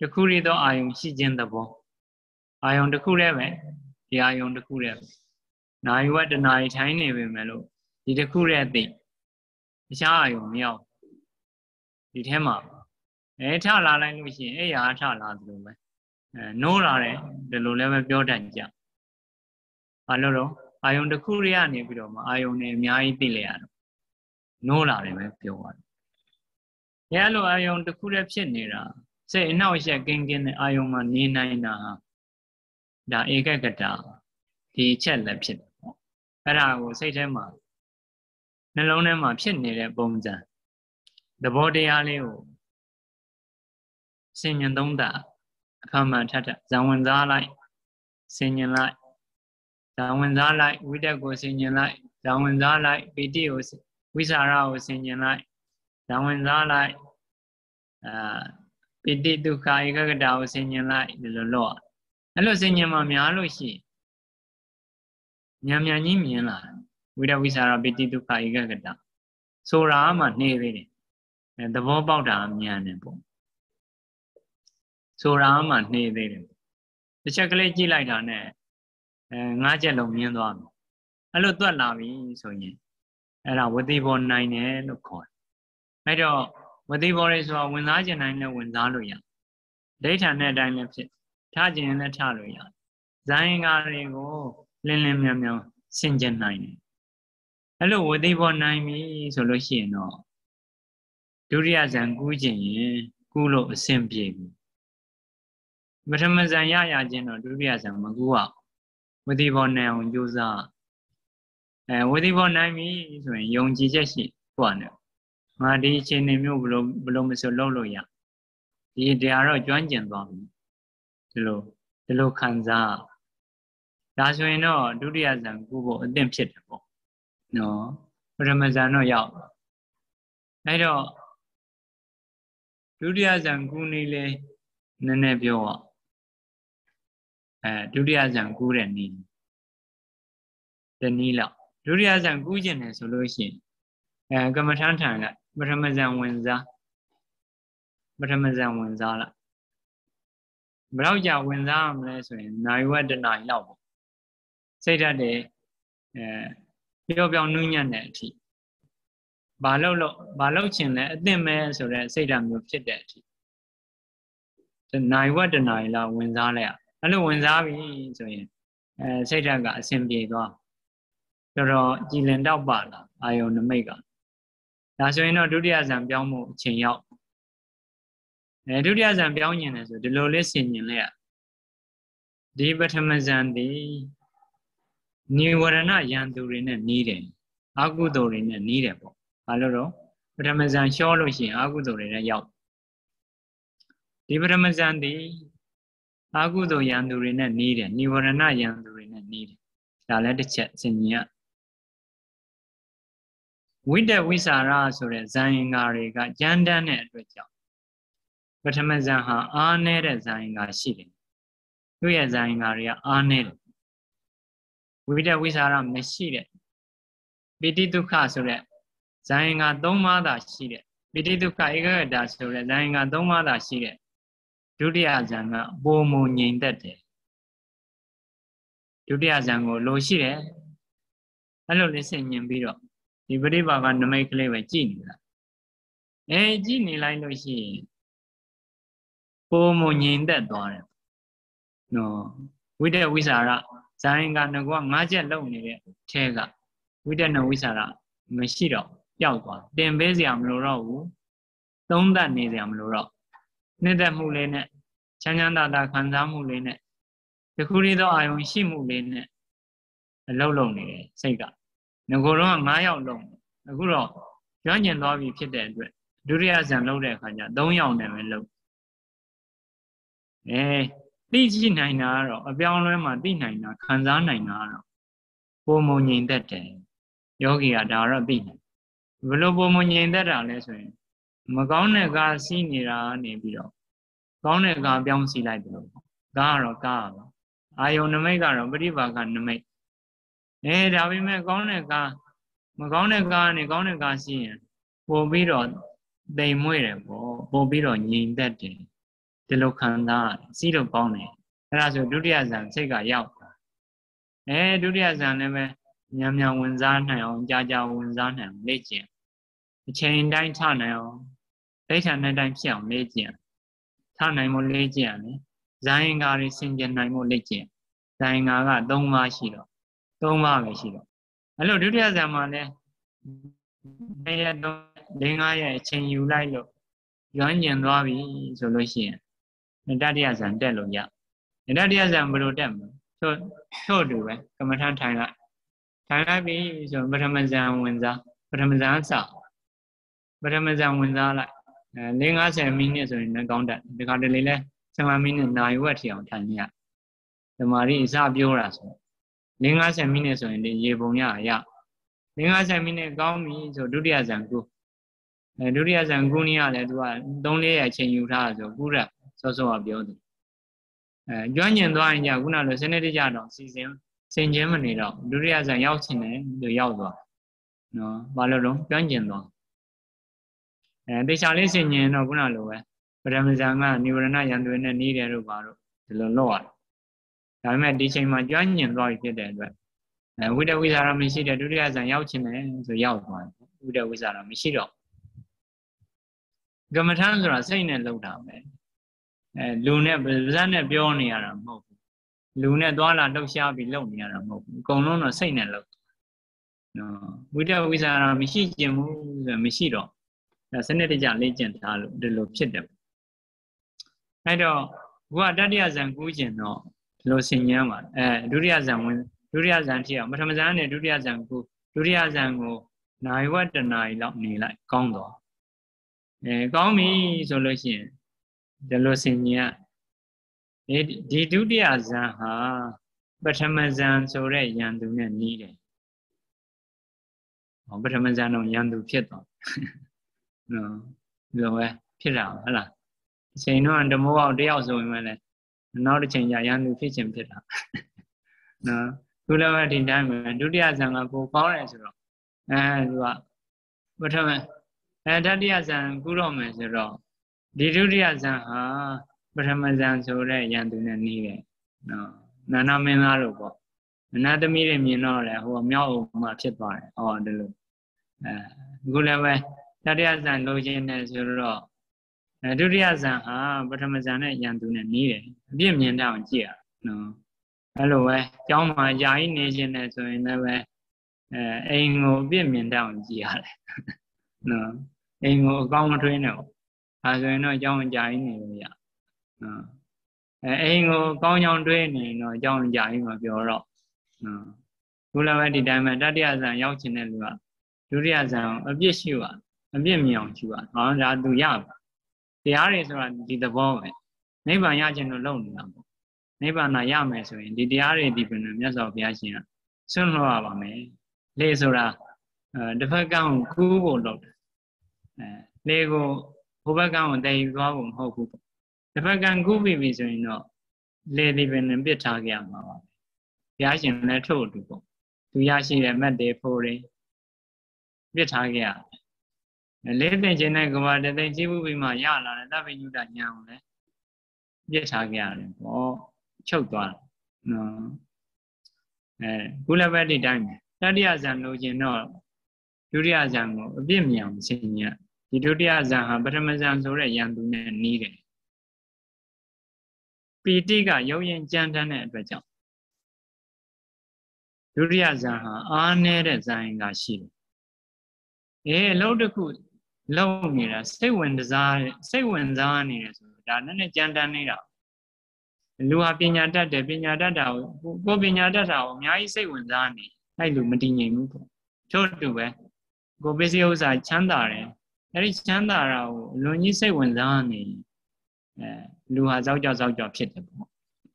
[SPEAKER 1] တခုရသောအာယုံရှိခြင်းသဘောအာယုံတစ်ခုတည်းပဲဒီအာယုံတစ်ခုတည်းပဲနိုင်ဝတ်တနာရီထိုင်းနေပြီမယ်လို့ဒီတစ်ခုတည်းသိတခြားအာယုံမရောက်ဒီထဲမှာအဲထလာလိုက်လို့ရှိရင်အဲ့ရာထလာသလိုပဲအဲနိုးလာတယ်ဒီလိုလည်းပဲပြောတတ်ကြ ဘာလို့တော့အာယုံတစ်ခုတည်းကနေပြီးတော့မှအာယုံနဲ့အများကြီးသိလေရတော့နိုးလာတယ်ပဲပြောရတယ်အဲလိုအာယုံတစ်ခုတည်းဖြစ်နေတာစိတ်အနှောက်အယှက်ကင်းကင်းနဲ့အာယုံမှာနေနိုင်တာဒါဧကကတာဒီချက်လည်းဖြစ်တယ်ပေါ့အဲ့ဒါကိုစိတ်ထဲမှာနှလုံးထဲမှာဖြစ်နေတဲ့ပုံစံသဘောတရားလေးကိုစင်ញံသုံးတာအခါမှထထဇံဝင်စားလိုက်စင်ញံလိုက် ဇံဝင်စားလိုက်ဝိတက်ကိုစင်ញံလိုက်ဇံဝင်စားလိုက်ပီတိကိုဝိสารကိုစင်ញံလိုက်ဇံဝင်စားလိုက်အာပိဋိဒုက္ခဧကဂတာကိုဆင်ញင်လိုက်ဒီလိုလို့အဲ့လိုဆင်ញင်မှများလို့ရှိမြန်မြန်ကြီးမြင်လာဝိရဝိสารပိဋိဒုက္ခဧကဂတာဆိုတာမှနှေးသေးတယ်အဲသဘောပေါက်တာမြန်တယ်ပေါ့ဆိုတာမှနှေးသေးတယ်တစ်ချက်ကလေးကြည့်လိုက်တာနဲ့ အဲငါးချက်လုံးမြင်သွားပြီအဲ့လိုတွက်လာပြီဆိုရင်အဲ့ဒါဝတိဘောနိုင်တယ်လို့ခေါ်တယ်အဲ့တော့ဝတိဘောရေဆိုတာဝင်စားခြင်းတိုင်းနဲ့ဝင်စားလို့ရဒိဋ္ဌာနဲ့အတိုင်းလည်းဖြစ်ထားခြင်းနဲ့ထားလို့ရဇိုင်းကားတွေကိုလင်းလင်းမြမြဆင်ကျင်နိုင်တယ်အဲ့လိုဝတိဘောနိုင်ပြီဆိုလို့ရှိရင်တော့ဒုတိယဇန်ကူးခြင်းရင်ကူးလို့အဆင်ပြေဘူးပထမဇန်ရရခြင်းတော့ဒုတိယဇန်မကူးအောင် ဝတိဘောနိုင်အောင်ကြိုးစားအဲဝတိဘောနိုင်ပြီဆိုရင်ယုံကြည်ချက်ရှိကိုယ့်အနေငါဒီအချိန်နေမျိုးဘလို့ဘလို့မဆိုလုပ်လို့ရဒီတရားတော့ကျွမ်းကျင်သွားပြီဒီလိုဒီလိုခံစားဒါဆိုရင်တော့ဒုတိယဇန်ကူးဖို့အသင့်ဖြစ်တယ်ပေါ့နော်ပထမဇန်တော့ရောက်အဲ့တော့ဒုတိယဇန်ကူးနေလေနည်းနည်းပြောအောင် အဲဒုတိယဇန်ကူးတဲ့နည်းတနည်းလောက်ဒုတိယဇန်ကူးကျင်တယ်ဆိုလို့ရှိရင်အဲကမ္မထန်ထန်လိုက်ပထမဇန်ဝင်စားပထမဇန်ဝင်စားလိုက်ဘယ်တော့ကြာဝင်စားရမလဲဆိုရင်နိုင်ဝက်တနိုင်လောက်ပေါ့စိတ်ဓာတ်တွေအဲပြောပြောင်းနှူးညံ့တဲ့အထိဘာလို့လို့ဘာလို့ချင်လဲအသင့်မဲဆိုတဲ့စိတ်ဓာတ်မျိုးဖြစ်တဲ့အထိနိုင်ဝက်တနိုင်လောက်ဝင်စားလိုက်ရ အဲ့လိုဝင်စားပြီဆိုရင်အဲစိတ်ဓာတ်ကအဆင်ပြေသွားတော်တော်ကြည်လင်တော့ပါလားအာယုန်နမိတ်ကဒါဆိုရင်တော့ဒုတိယဇန်ပြောင်းမှုအချိန်ရောက်အဲဒုတိယဇန်ပြောင်းညင်တယ်ဆိုဒီလိုလေးဆင်ញင်လိုက်ရဒီပထမဇန်ဒီနိဝရဏယံသူတွေနဲ့နီးတယ်အကုသိုလ်တွေနဲ့နီးတယ်ပေါ့ဘာလို့တော့ပထမဇန်လျှောလို့ရှိရင်အကုသိုလ်တွေနဲ့ရောက်ဒီပထမဇန်ဒီ အကုသိုလ်ယံသူတွေနဲ့နီးတယ်နိဝရဏယံသူတွေနဲ့နီးတယ်ဒါလည်းတစ်ချက်ဆင်ញင်ရဝိတ္တဝိสารဆိုတဲ့ဇန်ရင်္ဂါတွေကကြမ်းတမ်းတဲ့အတွက်ကြောင့်ပထမဇန်ဟာအားနည်းတဲ့ဇန်ရင်္ဂါရှိတယ်သူ့ရဲ့ဇန်ရင်္ဂါတွေကအားနည်းတယ်ဝိတ္တဝိสารမရှိတဲ့ပိဋိဒုက္ခဆိုတဲ့ဇန်ရင်္ဂါ၃ပါးသာရှိတဲ့ပိဋိဒုက္ခဧကဂတဆိုတဲ့ဇန်ရင်္ဂါ၃ပါးသာရှိတဲ့ ဒုတိယဇန်ကပုံမငြိမ်သက်တယ်ဒုတိယဇန်ကိုလိုရှိတယ်အဲ့လိုလေးဆင်ញင်ပြီးတော့ဒီပရိပါကနမိတ်ကလေးပဲကြည်နေတာအဲကြည်နေလိုက်လို့ရှိရင်ပုံမငြိမ်သက်သွားတယ်နော်ဝိတ္တဝိสารဇာရင်ကငကောငါးချက်လုံနေတဲ့ထဲကဝိတ္တနဝိสารမရှိတော့ပျောက်သွားတင်ပေးစရာမလိုတော့ဘူးသုံးသပ်နေစရာမလိုတော့ နှစ်သက်မှုလေးနဲ့ချမ်းချမ်းသာသာခံစားမှုလေးနဲ့တခုလေးသောအာယုံရှိမှုလေးနဲ့အလုံးလုံးနေတယ်စိတ်ကငကိုတော့9ယောက်လုံးအခုတော့ကျွမ်းကျင်သွားပြီဖြစ်တဲ့အတွက်ဒုတိယဇန်လုံးတဲ့အခါကျ3ယောက်နဲ့ပဲလုံးအဲသိကြည့်နိုင်တာကတော့အပြောင်းလဲမှာသိနိုင်တာခံစားနိုင်တာကတော့ပုံမုံငြိမ်သက်တယ်ယောဂီကဒါတော့သိနိုင်ဘယ်လိုပုံမုံငြိမ်သက်တာလဲဆိုရင် မကောင်းတဲ့ကားစီးနေတာနေပြီးတော့ကောင်းတဲ့ကားပြောင်းစီးလိုက်တယ်လို့ကားကတော့ကားပါအာယုန်နမိတ်ကတော့ပရိပါကနမိတ်အဲဒါပေမဲ့ကောင်းတဲ့ကားမကောင်းတဲ့ကားနဲ့ကောင်းတဲ့ကားစီးရင်ပို့ပြီးတော့တိမ်မွေ့တယ်ပေါ့ပို့ပြီးတော့ငြိမ်သက်တယ်ဒီလိုခံစားစီးလို့ကောင်းတယ်အဲ့ဒါဆိုဒုတိယဇန်စိတ်ကရောက်တာအဲဒုတိယဇန်လည်းပဲညံညံဝင်စားနိုင်အောင်ကြာကြာဝင်စားနိုင်အောင်လေ့ကျင့်အချိန်တိုင်းထနိုင်အောင် ဒိဋ္ဌာန်တိုင်းဖြစ်အောင်လေ့ကျင့်ထနိုင်မို့လေ့ကျင့်ရတယ်ဇာယင်္ဂါတွေဆင်ကျင်နိုင်မို့လေ့ကျင့်ဇာယင်္ဂါက၃ပါးရှိတော့၃ပါးပဲရှိတော့အဲ့လိုဒုတိယဇာမှာလည်းနေရတော့၄၅ရက်အချိန်ယူလိုက်လို့ရွမ်းကျင်သွားပြီဆိုလို့ရှိရင်တတိယဇာတက်လို့ရတတိယဇာဘယ်လိုတက်မလဲထို့ထို့တူပဲကမ္မထထိုင်လိုက်ထိုင်လိုက်ပြီဆိုပထမဇာဝင်စားပထမဇာစပထမဇာဝင်စားလိုက် အဲ50မိနစ်ဆိုရင်လည်းကောင်းတယ်ဒီခါတလေလဲ15မိနစ်နိုင်ဝက်ထီအောင်ထိုင်ရဓမ္မာရီအစပြောတာဆို50မိနစ်ဆိုရင်ဒီရေပုံရရ50မိနစ်ကောင်းပြီဆိုဒုတိယဇန်ကူအဲဒုတိယဇန်ကူနည်းကလည်းသူက3-4ရက်အချိန်ယူထားဆိုကူရစောစောကပြောတယ်အဲကျွမ်းကျင်သွားရင်じゃခုနလိုစနစ်တကျတော့စီစဉ်စင်ချင်းမနေတော့ဒုတိယဇန်ရောက်ချင်တယ်လို့ရောက်သွားနော်ဘာလို့လဲကျွမ်းကျင်သွား အဲတေချာလေးစင်ញင်တော့ခုနလိုပဲပရမဇန်ကနိဝရဏယံတွေနဲ့နီးတယ်လို့ပါတော့ဒီလိုလောက်ရတယ်ဒါပေမဲ့ဒီချိန်မှာကျွမ်းကျင်သွားပြီဖြစ်တဲ့အတွက်အဲဝိတဝိဇာရမရှိတဲ့ဒုတိယဇန်ရောက်ချင်တယ်ဆိုရောက်သွားတယ်ဝိတဝိဇာရမရှိတော့ကမ္မထမ်းဆိုတာစိတ်နဲ့လောက်တာပဲအဲလူနဲ့ပါးစပ်နဲ့ပြောနေရတာမဟုတ်ဘူးလူနဲ့သွားလာလှုပ်ရှားပြီးလုပ်နေရတာမဟုတ်ဘူးအကုန်လုံးတော့စိတ်နဲ့လုပ်နော်ဝိတဝိဇာရမရှိကျင်ဘူးဆိုမရှိတော့ ဒါစနစ်တကျလေ့ကျင့်ထားလို့ဒီလိုဖြစ်တယ်အဲ့တော့ဘုရားတတိယဇန်ကူးကျင်တော့ဒီလိုဆင်ញမ်းပါအဲဒုတိယဇန်ဝင်ဒုတိယဇန်ထိအောင်ပထမဇန်နဲ့ဒုတိယဇန်ကူဒုတိယဇန်ကိုနိုင်ဝတ္တနာရီလောက်နေလိုက်ကောင်းတော့အဲကောင်းပြီဆိုလို့ရှိရင်ဒီလိုဆင်ញမ်းဒီဒုတိယဇန်ဟာပထမဇန်ဆိုတဲ့ယန္တုနဲ့နီးတယ်ဟောပထမဇန်တော့ယန္တုဖြစ်သွား နော်ဒီလိုပဲဖြစ်တာဟုတ်လားအချိန်တော့ဓမ္မဘောက်တယောက်ဆိုရင်လည်းနောက်တစ်ချိန်ကျရန်သူဖြစ်ခြင်းဖြစ်တာနော်ခုလည်းပဲဒီတိုင်းပဲဒုတိယဇန်ကပိုကောင်းတယ်ဆိုတော့အဲသူကပထမအဲတတိယဇန်ကုတော့မယ်ဆိုတော့ဒီဒုတိယဇန်ဟာပထမဇန်ဆိုတဲ့ရန်သူနဲ့နှီးတယ်နော်နာနာမင်းသားတို့ပေါ့အနာသမီးတွေမြင်တော့လေဟိုမြောက်အောင်မှဖြစ်သွားတယ်ဟောဒီလိုအဲခုလည်းပဲ တတိယဇန်လိုချင်တယ်ဆိုတော့အဲဒုတိယဇန်ဟာပထမဇန်နဲ့ယံသူနဲ့နီးတယ်အပြည့်မြင်တတ်အောင်ကြည့်ရနော်အဲ့လိုပဲကျောင်းမှာယာယီနေခြင်းနဲ့ဆိုရင်လည်းပဲအဲအိမ်ကိုအပြည့်မြင်တတ်အောင်ကြည့်ရတယ်နော်အိမ်ကိုအကောင်းမထွေးနဲ့ပေါ့ဒါဆိုရင်တော့ကျောင်းကြာယီနေလို့ရနော်အဲအိမ်ကိုကောင်းကြောင်တွေးနေတော့ကျောင်းကြာယီမပြောတော့နော်ခုလည်းပဲဒီတိုင်းမှာတတိယဇန်ရောက်ခြင်းတဲ့လူကဒုတိယဇန်အပြည့်ရှိပါ အပြည့်မြင်အောင်ရှိပါဟောဒါသူရပါတရားတွေဆိုတာဒီသဘောပဲနိဗ္ဗာန်ရခြင်းလို့လုပ်နေတာပေါ့နိဗ္ဗာန်ရမယ်ဆိုရင်ဒီတရားတွေဒီပြင်မြတ်စွာဘုရားရှင်ကဆွန့်လွှတ်ရပါမယ်လေဆိုတာအဲတစ်ဖက်ကံကိုကူးဖို့လုပ်တယ်အဲလေကိုဘုဘက်ကံကိုတည်ယူသွားဖို့မဟုတ်ဘူးပေါ့တစ်ဖက်ကံကူးပြီပြီဆိုရင်တော့လေဒီပင်နဲ့ပြစ်ထားကြရမှာပါဘုရားရှင်လည်းထုတ်တူပေါ့သူရရှိတဲ့မတ်တွေဖို့တွေပြစ်ထားကြရတယ် လေးသိခြင်းနဲ့ကဘာတသိကြည့်မှုပြီးမှရလာတယ်တပ်ပိညုတညာအောင်လဲပြစ်ထားကြရတယ်ပေါ့ချုပ်သွားတယ်နော်အဲကုလဘတ်ဒီတိုင်းတတိယဇန်လို့ခြင်းတော့ဒုတိယဇန်ကိုအပြစ်မြောင်ဆင်ញဒီဒုတိယဇန်ဟာပထမဇန်ဆိုတဲ့ယံသူနဲ့နီးတယ်ပီတိကရုပ်ရင်ကြမ်းတမ်းတဲ့အတွက်ကြောင့်ဒုတိယဇန်ဟာအားနည်းတဲ့ဇန်ကရှိတယ်အဲအလုပ်တစ်ခု လုံနေတာစိတ်ဝင်စားစိတ်ဝင်စားနေတယ်ဆိုတော့ဒါနည်းနည်းကြမ်းတမ်းနေတာလူဟာပညာတတ်တယ်ပညာတတ်တာကိုကိုပညာတတ်တာကိုအများကြီးစိတ်ဝင်စားနေအဲ့လိုမတည်ငြိမ်ဘူးပေါ့ထို့တူပဲကိုပစ္စည်းဥစ္စာချမ်းသာတယ်အဲ့ဒီချမ်းသာတာကိုအလွန်ကြီးစိတ်ဝင်စားနေအဲလူဟာစောက်ကြောက်စောက်ကြောက်ဖြစ်တယ်ပေါ့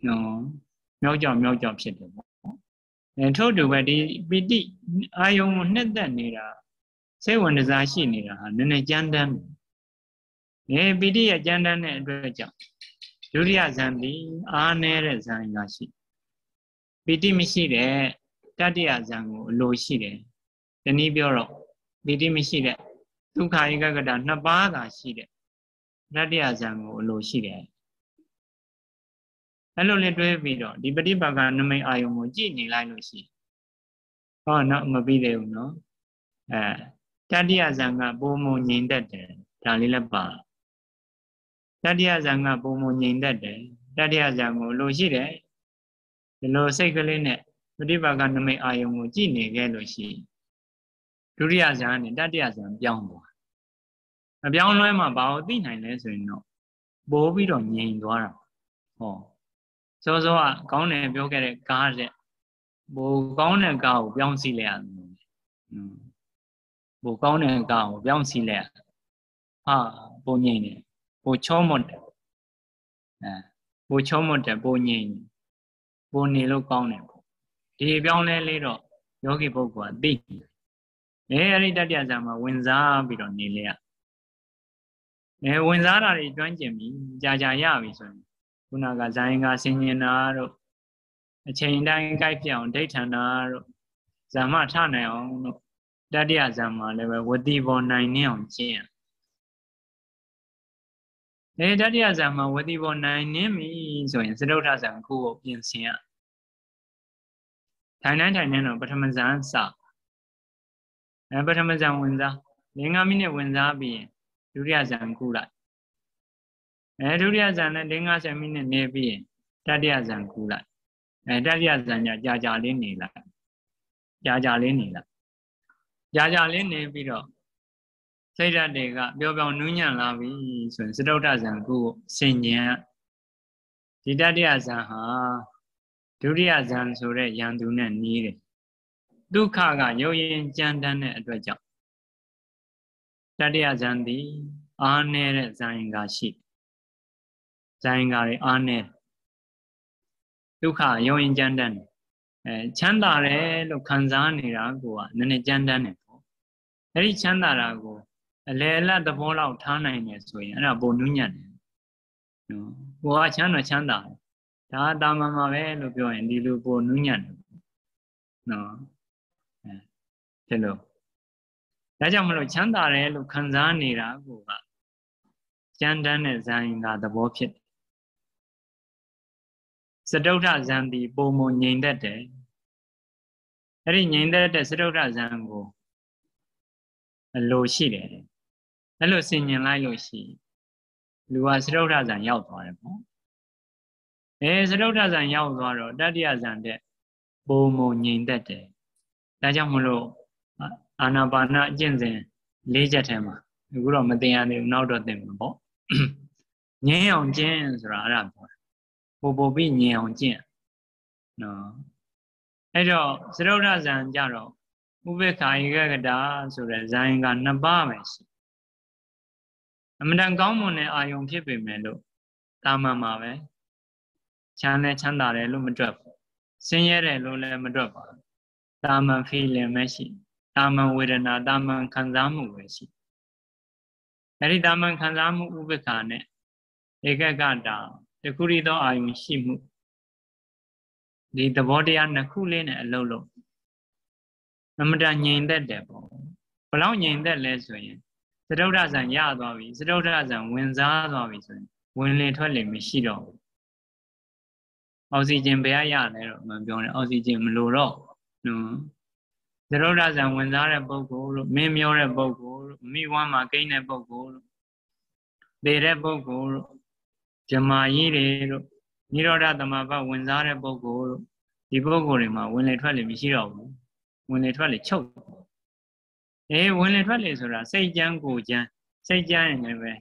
[SPEAKER 1] နော်မြောက်ကြောက်မြောက်ကြောက်ဖြစ်တယ်ပေါ့အဲထို့တူပဲဒီပိဋိအာယုံကိုနှစ်သက်နေတာ စိတ်ဝင်စားရှိနေတာဟာနည်းနည်းကြမ်းတမ်းတယ်။အဲပီတိရဲ့ကြမ်းတမ်းတဲ့အတွက်ကြောင့်ဒုတိယဇန်ပြီးအားနည်းတဲ့ဇန်ကရှိပီတိမရှိတဲ့တတိယဇန်ကိုအလိုရှိတယ်။ဒီနည်းပြောတော့ပီတိမရှိတဲ့ဒုက္ခဧကဂတနှစ်ပါးသာရှိတဲ့တတိယဇန်ကိုအလိုရှိတယ်။အဲ့လိုလေးတွေးပြီးတော့ဒီပฏิပါကနမိတ်အာယုံကိုကြည့်နေလိုက်လို့ရှိဟောနော်မပြီးသေးဘူးနော်အဲ တတိယဇံကပုံမငြိမ်တတ်တယ်ဒါလေးလည်းပါတတိယဇံကပုံမငြိမ်တတ်တယ်တတိယဇံကိုလိုရှိတယ်ဒီလိုစိတ်ကလေးနဲ့ပฏิပါကနမိတ်အာယုံကိုကြည့်နေခဲ့လို့ရှိဒုတိယဇံနဲ့တတိယဇံပြောင်းသွားမပြောင်းလဲမှဘာလို့သိနိုင်လဲဆိုရင်တော့ပိုးပြီးတော့ငြိမ်သွားတာဟောစောစောကကောင်းတယ်ပြောခဲ့တဲ့ကားတဲ့ဘိုးကောင်းတဲ့ကားကိုပြောင်းစီလိုက်ရတယ် ပိုကောင်းတဲ့ကောင်ကိုပြောင်းစီလိုက်ဟာပိုငိမ့်တယ်ပိုချောမွတ်တယ်အဲပိုချောမွတ်တယ်ပိုငိမ့်တယ်ပိုနေလို့ကောင်းတယ်ပေါ့ဒီပြောင်းလဲလေးတော့ယောဂီပုဂ္ဂိုလ်ကသိတယ်အဲအဲ့ဒီတတ္တယဇာမှာဝင်စားပြီးတော့နေလေရအဲဝင်စားတာတွေကျွမ်းကျင်ပြီကြာကြာရပြီဆိုရင်ခုနကဇိုင်းကဆင်ញင်တာတို့အချိန်တိုင်းကြိုက်ပြအောင်ဒိဋ္ဌာနာတို့ဇာမထနိုင်အောင်တို့ တတိယဇာမှာလည်းပဲဝတိဘောနိုင်နေအောင်ကျင့်အဲတတိယဇာမှာဝတိဘောနိုင်နေပြီဆိုရင်စတုထဇာကိုကိုပြင်ဆင်ရထိုင်တိုင်းထိုင်တိုင်းတော့ပထမဇန်စအဲပထမဇန်ဝင်စား5မိနစ်ဝင်စားပြီးရင်ဒုတိယဇန်ကူလိုက်အဲဒုတိယဇန်နဲ့50မိနစ်နေပြီးရင်တတိယဇန်ကူလိုက်အဲတတိယဇန်ညကြာကြာလေးနေလိုက်ကြာကြာလေးနေလိုက် ကြာကြာလေးနေပြီးတော့စိတ်ဓာတ်တွေကပျော်ပျော်နူးညံ့လာပြီဆိုရင်စတုထဇံကုကိုဆင်ញံဒီတတိယဇံဟာဒုတိယဇံဆိုတဲ့ယံသူနဲ့နီးတယ်ဒုက္ခကရုပ်ရင်ကြမ်းတမ်းတဲ့အတွက်ကြောင့်တတိယဇံသည်အာနေတဲ့ဇံရင်ကရှိဇံရင်ကတွေအာနေဒုက္ခရုပ်ရင်ကြမ်းတမ်းတယ်အဲချမ်းသာတယ်လို့ခံစားနေတာကိုကနည်းနည်းကြမ်းတမ်းတယ်ပေါ့ အဲ့ဒီချမ်းသာတာကိုအလေအလတ်သဘောလောက်ထားနိုင်တယ်ဆိုရင်အဲ့ဒါပုံနုညံ့တယ်နော်ကိုကချမ်းတော့ချမ်းသာတယ်ဒါတာမန်မှာပဲလို့ပြောရင်ဒီလိုပုံနုညံ့တယ်နော်အဲဒီလိုဒါကြောင့်မလို့ချမ်းသာတယ်လို့ခံစားနေတာကိုကကြမ်းတမ်းတဲ့ဇာယင်ကသဘောဖြစ်တယ်စတုထဇံဒီပုံမငြိမ်သက်တယ်အဲ့ဒီငြိမ်သက်တဲ့စတုထဇံကိုအ လိုရှိတယ်အဲ့လိုဆင်ញင်လိုက်လို့ရှိလူကစတုထဇံရောက်သွားတယ်ပေါ့အဲစတုထဇံရောက်သွားတော့တတ္တိယဇံတဲ့ပုံမငြိမ်သက်တယ်ဒါကြောင့်မလို့အာနာပါနအကျင့်စဉ်၄ချက်ထဲမှာအခုတော့မသိရသေးဘူးနောက်တော့သိမှာပေါ့ငြင်းအောင်ကျင့်ဆိုတာအဲ့ဒါပြောတာပို့ပို့ပြီးငြင်းအောင်ကျင့်နော်အဲ့တော့သရုဒ္ဓဇံကြတော့ ဥပေက္ခာဧကကတာဆိုတဲ့ဇာယင်ကနှစ်ပါးပဲရှိအမှန်တန်ကောင်းမွန်တဲ့အာယုံဖြစ်ပေမဲ့လို့တာမန်မှာပဲချမ်းနဲ့ချမ်းသာတယ်လို့မတွက်ဘူးဆင်းရဲတယ်လို့လည်းမတွက်ပါဘူးတာမန် feeling ပဲရှိတာမန်ဝေဒနာတာမန်ခံစားမှုပဲရှိအဲ့ဒီတာမန်ခံစားမှုဥပေက္ခာနဲ့ဧကကတာတခုရီသောအာယုံရှိမှုဒီသဘောတရားနှစ်ခုလေးနဲ့အလုံးလုံး အမတငြိမ်သက်တယ်ပေါ့ဘလောက်ငြိမ်သက်လဲဆိုရင်သတုဒ္ဒဇံရသွားပြီသတုဒ္ဒဇံဝင်စားသွားပြီဆိုရင်ဝင်လေထွက်လေမရှိတော့ဘူးအောက်ဆီဂျင်ဘယ်ရရလဲတော့မပြောနဲ့အောက်ဆီဂျင်မလိုတော့နော်သရုဒ္ဒဇံဝင်စားတဲ့ပုဂ္ဂိုလ်တို့မင်းမျောတဲ့ပုဂ္ဂိုလ်တို့မိဝမ်းမှာကိန်းတဲ့ပုဂ္ဂိုလ်တို့သေတဲ့ပုဂ္ဂိုလ်တို့ဇမာကြီးတွေတို့နိရောဓသမဘဝင်စားတဲ့ပုဂ္ဂိုလ်တို့ဒီပုဂ္ဂိုလ်တွေမှာဝင်လေထွက်လေမရှိတော့ဘူး ဝင်လေထွက်လေချုပ်အေးဝင်လေထွက်လေဆိုတာစိတ်ကြမ်းကိုကြမ်းစိတ်ကြမ်းရင်လည်းပဲ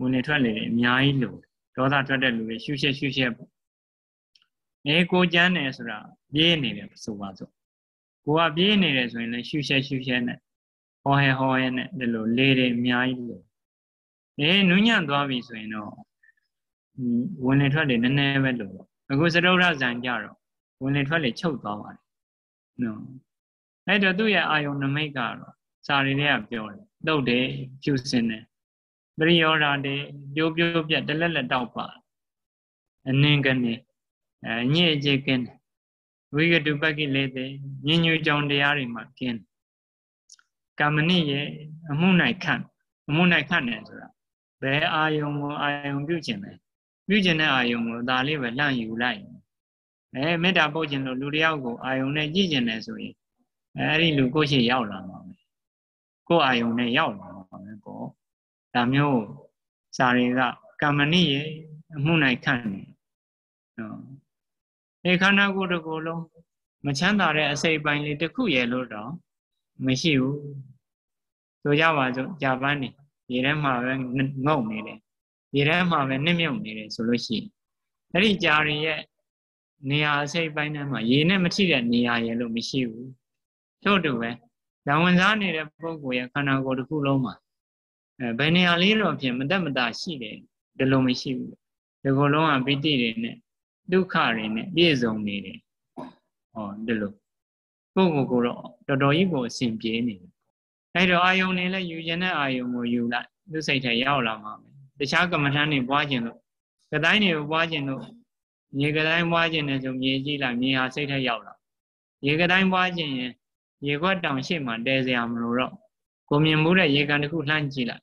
[SPEAKER 1] ဝင်လေထွက်လေအများကြီးလို့ဒေါသထွက်တဲ့လူတွေရှုရှက်ရှုရှက်ပေါ့အေးကိုကြမ်းတယ်ဆိုတာပြေးနေတယ်ဆိုပါစို့ကိုကပြေးနေတယ်ဆိုရင်လည်းရှုရှက်ရှုရှက်နဲ့ဟောဟဲဟောဟဲနဲ့ဒီလိုလေးတွေအများကြီးလို့အေးနုညံ့သွားပြီဆိုရင်တော့ဝင်လေထွက်လေနည်းနည်းပဲလို့အခုစရုဒ္ဓဇံကြတော့ဝင်လေထွက်လေချုပ်သွားပါတယ်နော် အဲ့တော့သူ့ရဲ့အာယုံနမိတ်ကတော့စာရီတွေကပြောတယ်တုတ်တယ်ဖြူစင်တယ်ပရိယောဓာတွေပြိုးပြိုးပြက်တလက်လက်တောက်ပါအနင်းကနေအညစ်အကြေးကင်းတယ်ဝိကတုပက္ကိလေတဲ့ညဉ့်ညူကြောင့်တရားတွေမှာကင်းကမ္မနိရဲ့အမှု၌ခန့်အမှု၌ခန့်တယ်ဆိုတာဘယ်အာယုံကိုအာယုံပြုခြင်းလဲပြုခြင်းတဲ့အာယုံကိုဒါလေးပဲလှန့်ယူလိုက်အဲမေတ္တာပို့ခြင်းလို့လူတယောက်ကိုအာယုံနဲ့ကြည့်ခြင်းတယ်ဆိုရင် အဲဒီလူကိုရှိရောက်လာမှာပဲကိုအာယုံနဲ့ရောက်လာမှာပဲပေါ့ဒါမျိုးစာတွေကကမ္မနိရဲ့အမှု၌ခန့်နေနော်ဒီခန္ဓာကိုယ်တစ်ခုလုံးမချမ်းသာတဲ့အစိတ်ပိုင်းလေးတစ်ခုရဲ့လို့တော့မရှိဘူးဆိုကြပါစို့ဂျပန်နေရေထဲမှာပဲငုံနေတယ်ရေထဲမှာပဲနစ်မြုပ်နေတယ်ဆိုလို့ရှိရင်အဲ့ဒီကြာရီရဲ့နေရာအစိတ်ပိုင်းထဲမှာရေနဲ့မထိတဲ့နေရာရဲ့လို့မရှိဘူး တို့တူပဲဓာဝင်စားနေတဲ့ပုဂ္ဂိုလ်ရဲ့ခန္ဓာကိုယ်တစ်ခုလုံးမှာအဲဘယ်နေရာလေးတော့ဖြင့်မတက်မတာရှိတယ်ဒီလိုမရှိဘူးဒီကုလုံးကပိဋိတွေနဲ့ဒုက္ခတွေနဲ့ပြည့်စုံနေတယ်ဟောဒီလိုကိုယ့်ကိုယ်ကိုတော့တော်တော်ကြီးကိုအစဉ်ပြေနေတယ်အဲ့တော့အာယုံနေလဲယူခြင်းတဲ့အာယုံကိုယူလိုက်သူစိတ်ထဲရောက်လာမှာပဲတခြားကမ္မထမ်းတွေပွားခြင်းလို့ကတိုင်းတွေကိုပွားခြင်းလို့မြေကတိုင်းပွားခြင်းနဲ့ဆိုမြေကြည့်လိုက်မြေဟာစိတ်ထဲရောက်လာရေကတိုင်းပွားခြင်းရင် ရေခွက်တောင်ရှိမှတဲစရာမလိုတော့ကိုမြင်မှုတဲ့ရေကန်တစ်ခုလှမ်းကြည့်လိုက်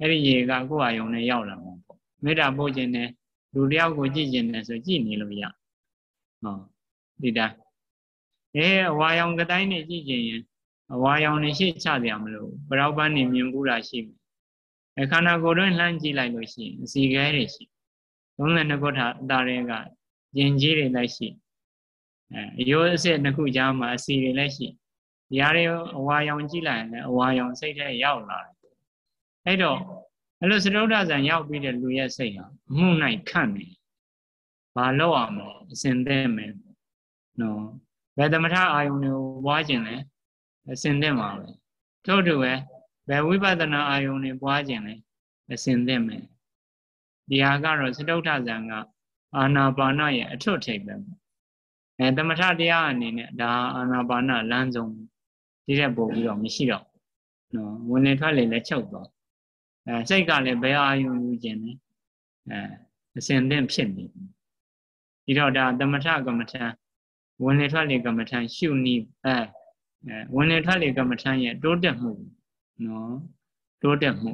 [SPEAKER 1] အဲ့ဒီရေကကိုယ့်အာယုံနဲ့ရောက်လာမှာပေါ့မေတ္တာပို့ခြင်းနဲ့လူတယောက်ကိုကြည့်ကျင်တယ်ဆိုကြည့်နေလို့ရဟောဒီတိုင်းအဲအဝါရောင်ကတိုင်းနေကြည့်ကျင်ရင်အဝါရောင်နေရှေ့ချကြရမလို့ဘရောက်ပန်းနေမြင်ဘူးတာရှိမယ်အခန္ဓာကိုယ်တွင်လှမ်းကြည့်လိုက်လို့ရှိရင်အစီခဲတွေရှိ32ခုထာအတာတွေကယင်ကြီးတွေလည်းရှိအဲရိုးအစစ်နှစ်ခုကြားမှာအစီတွေလည်းရှိ ဒီဟာတွေအဝါရောင်ကြည့်လိုက်ရင်လည်းအဝါရောင်စိတ်ထဲရောက်လာတယ်အဲ့တော့အဲ့လိုသရုပ်ထဇံရောက်ပြီးတဲ့လူရဲ့စိတ်ဟာအမှုနိုင်ခန့်နေဘာလို့အောင်လဲအစဉ်သင့်မယ်နော်ဘယ်သမထအာယုန်တွေကိုပွားခြင်းလဲအစဉ်သင့်ပါပဲတို့တူပဲဘယ်ဝိပဿနာအာယုန်တွေပွားခြင်းလဲအစဉ်သင့်မယ်ဒီဟာကတော့သတုဋ္ဌဇံကအာနာပါနရဲ့အထွတ်ထိပ်ပဲအဲသမထတရားအနေနဲ့ဒါအာနာပါနလမ်းဆုံး ဒီတဲ့ပို့ပြီးတော့မရှိတော့နော်ဝင်လေထွက်လေလည်းချုပ်သွားအဲစိတ်ကလည်းဘယ်အာယုံယူခြင်းလဲအဲအစဉ်သင့်ဖြစ်နေဒီတော့ဒါသမထကမ္မထံဝင်လေထွက်လေကမ္မထံရှုနီးအဲအဲဝင်လေထွက်လေကမ္မထံရဲ့တိုးတက်မှုနော်တိုးတက်မှု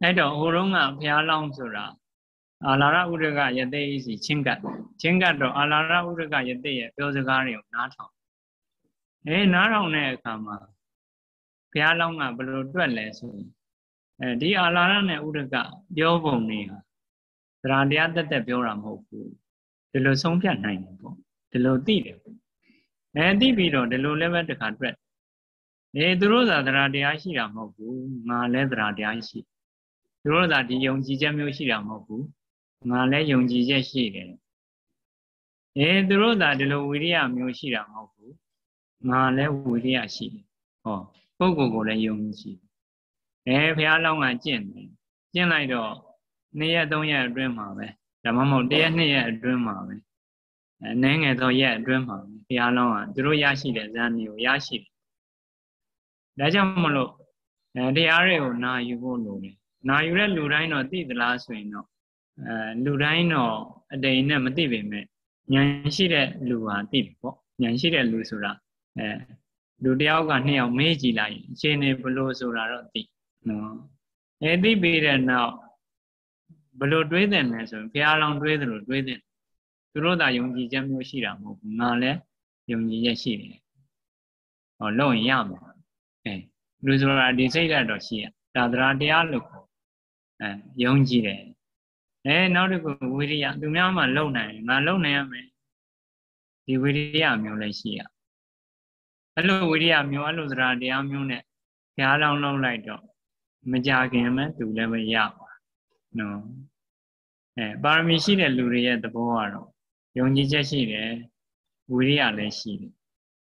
[SPEAKER 1] အဲ့တော့ဟိုတုန်းကဘုရားလောင်းဆိုတာအာလာရဥဒကယသိစီချင်းကတ်ချင်းကတ်တော့အာလာရဥဒကယသိရဲ့ပြောစကားတွေကိုနားထောင် အဲနားထောင်တဲ့အခါမှာဘုရားလောင်းကဘယ်လိုတွက်လဲဆိုရင်အဲဒီအာလာရနဲ့ဥဒကပြောပုံတွေဟာသရတရားတက်တက်ပြောတာမဟုတ်ဘူးဒီလိုဆုံးဖြတ်နိုင်တယ်ပေါ့ဒီလိုသိတယ်အဲသိပြီးတော့ဒီလိုလည်းပဲတခါတွက်အဲသူတို့သာသရတရားရှိတာမဟုတ်ဘူးငါလည်းသရတရားရှိသူတို့သာဒီယုံကြည်ချက်မျိုးရှိတာမဟုတ်ဘူးငါလည်းယုံကြည်ချက်ရှိတယ်အဲသူတို့သာဒီလိုဝိရိယမျိုးရှိတာမဟုတ်ဘူး ငါလည်းဝိရိယရှိတယ်ဟောပုဂ္ဂိုလ်ကိုလည်းယုံကြည်အဲဘုရားလောင်းကကျင့်တယ်ကျင့်လိုက်တော့နှစ်ရက်သုံးရက်အတွင်းမှာပဲဒါမှမဟုတ်တရက်နှစ်ရက်အတွင်းမှာပဲအဲနည်းငယ်သောရက်အတွင်းမှာပဲဘုရားလောင်းကသူတို့ရရှိတဲ့ဇာတိကိုရရှိတယ်ဒါကြောင့်မလို့အဲတရားတွေကိုနာယူဖို့လိုတယ်နာယူတဲ့လူတိုင်းတော့သိသလားဆိုရင်တော့အဲလူတိုင်းတော့အတိမ်နဲ့မသိပေမဲ့ဉာဏ်ရှိတဲ့လူဟာသိပြီပေါ့ဉာဏ်ရှိတဲ့လူဆိုတာ အဲလူတယောက်ကနှစ်ယောက်မေးကြည့်လိုက်ရင်အခြေအနေဘလို့ဆိုတာတော့သိနော်အဲသိပြီးတဲ့နောက်ဘလို့တွေးတယ်လဲဆိုရင်ဘုရားလောင်တွေးတယ်လို့တွေးတယ်သူတို့သာယုံကြည်ချက်မျိုးရှိတာမဟုတ်ဘူးငါလည်းယုံကြည်ချက်ရှိတယ်ဟောလုံရင်ရမှာအဲလူဆိုတာဒီစိတ်ဓာတ်တော့ရှိရဒါသရာတရားလို့ခေါ်အဲယုံကြည်တယ်အဲနောက်တစ်ခုဝိရိယသူများမှလုံနိုင်ငါလုံနိုင်ရမယ်ဒီဝိရိယမျိုးလည်းရှိရ အဲ့လိုဝိရိယမျိုးအဲ့လိုသရာတရားမျိုးနဲ့ဘုရားလောင်းလုံးလိုက်တော့မကြခင်မဲ့သူလည်းပဲရပါနော်အဲပါရမီရှိတဲ့လူတွေရဲ့သဘောကတော့ယုံကြည်ချက်ရှိတယ်ဝိရိယလည်းရှိတယ်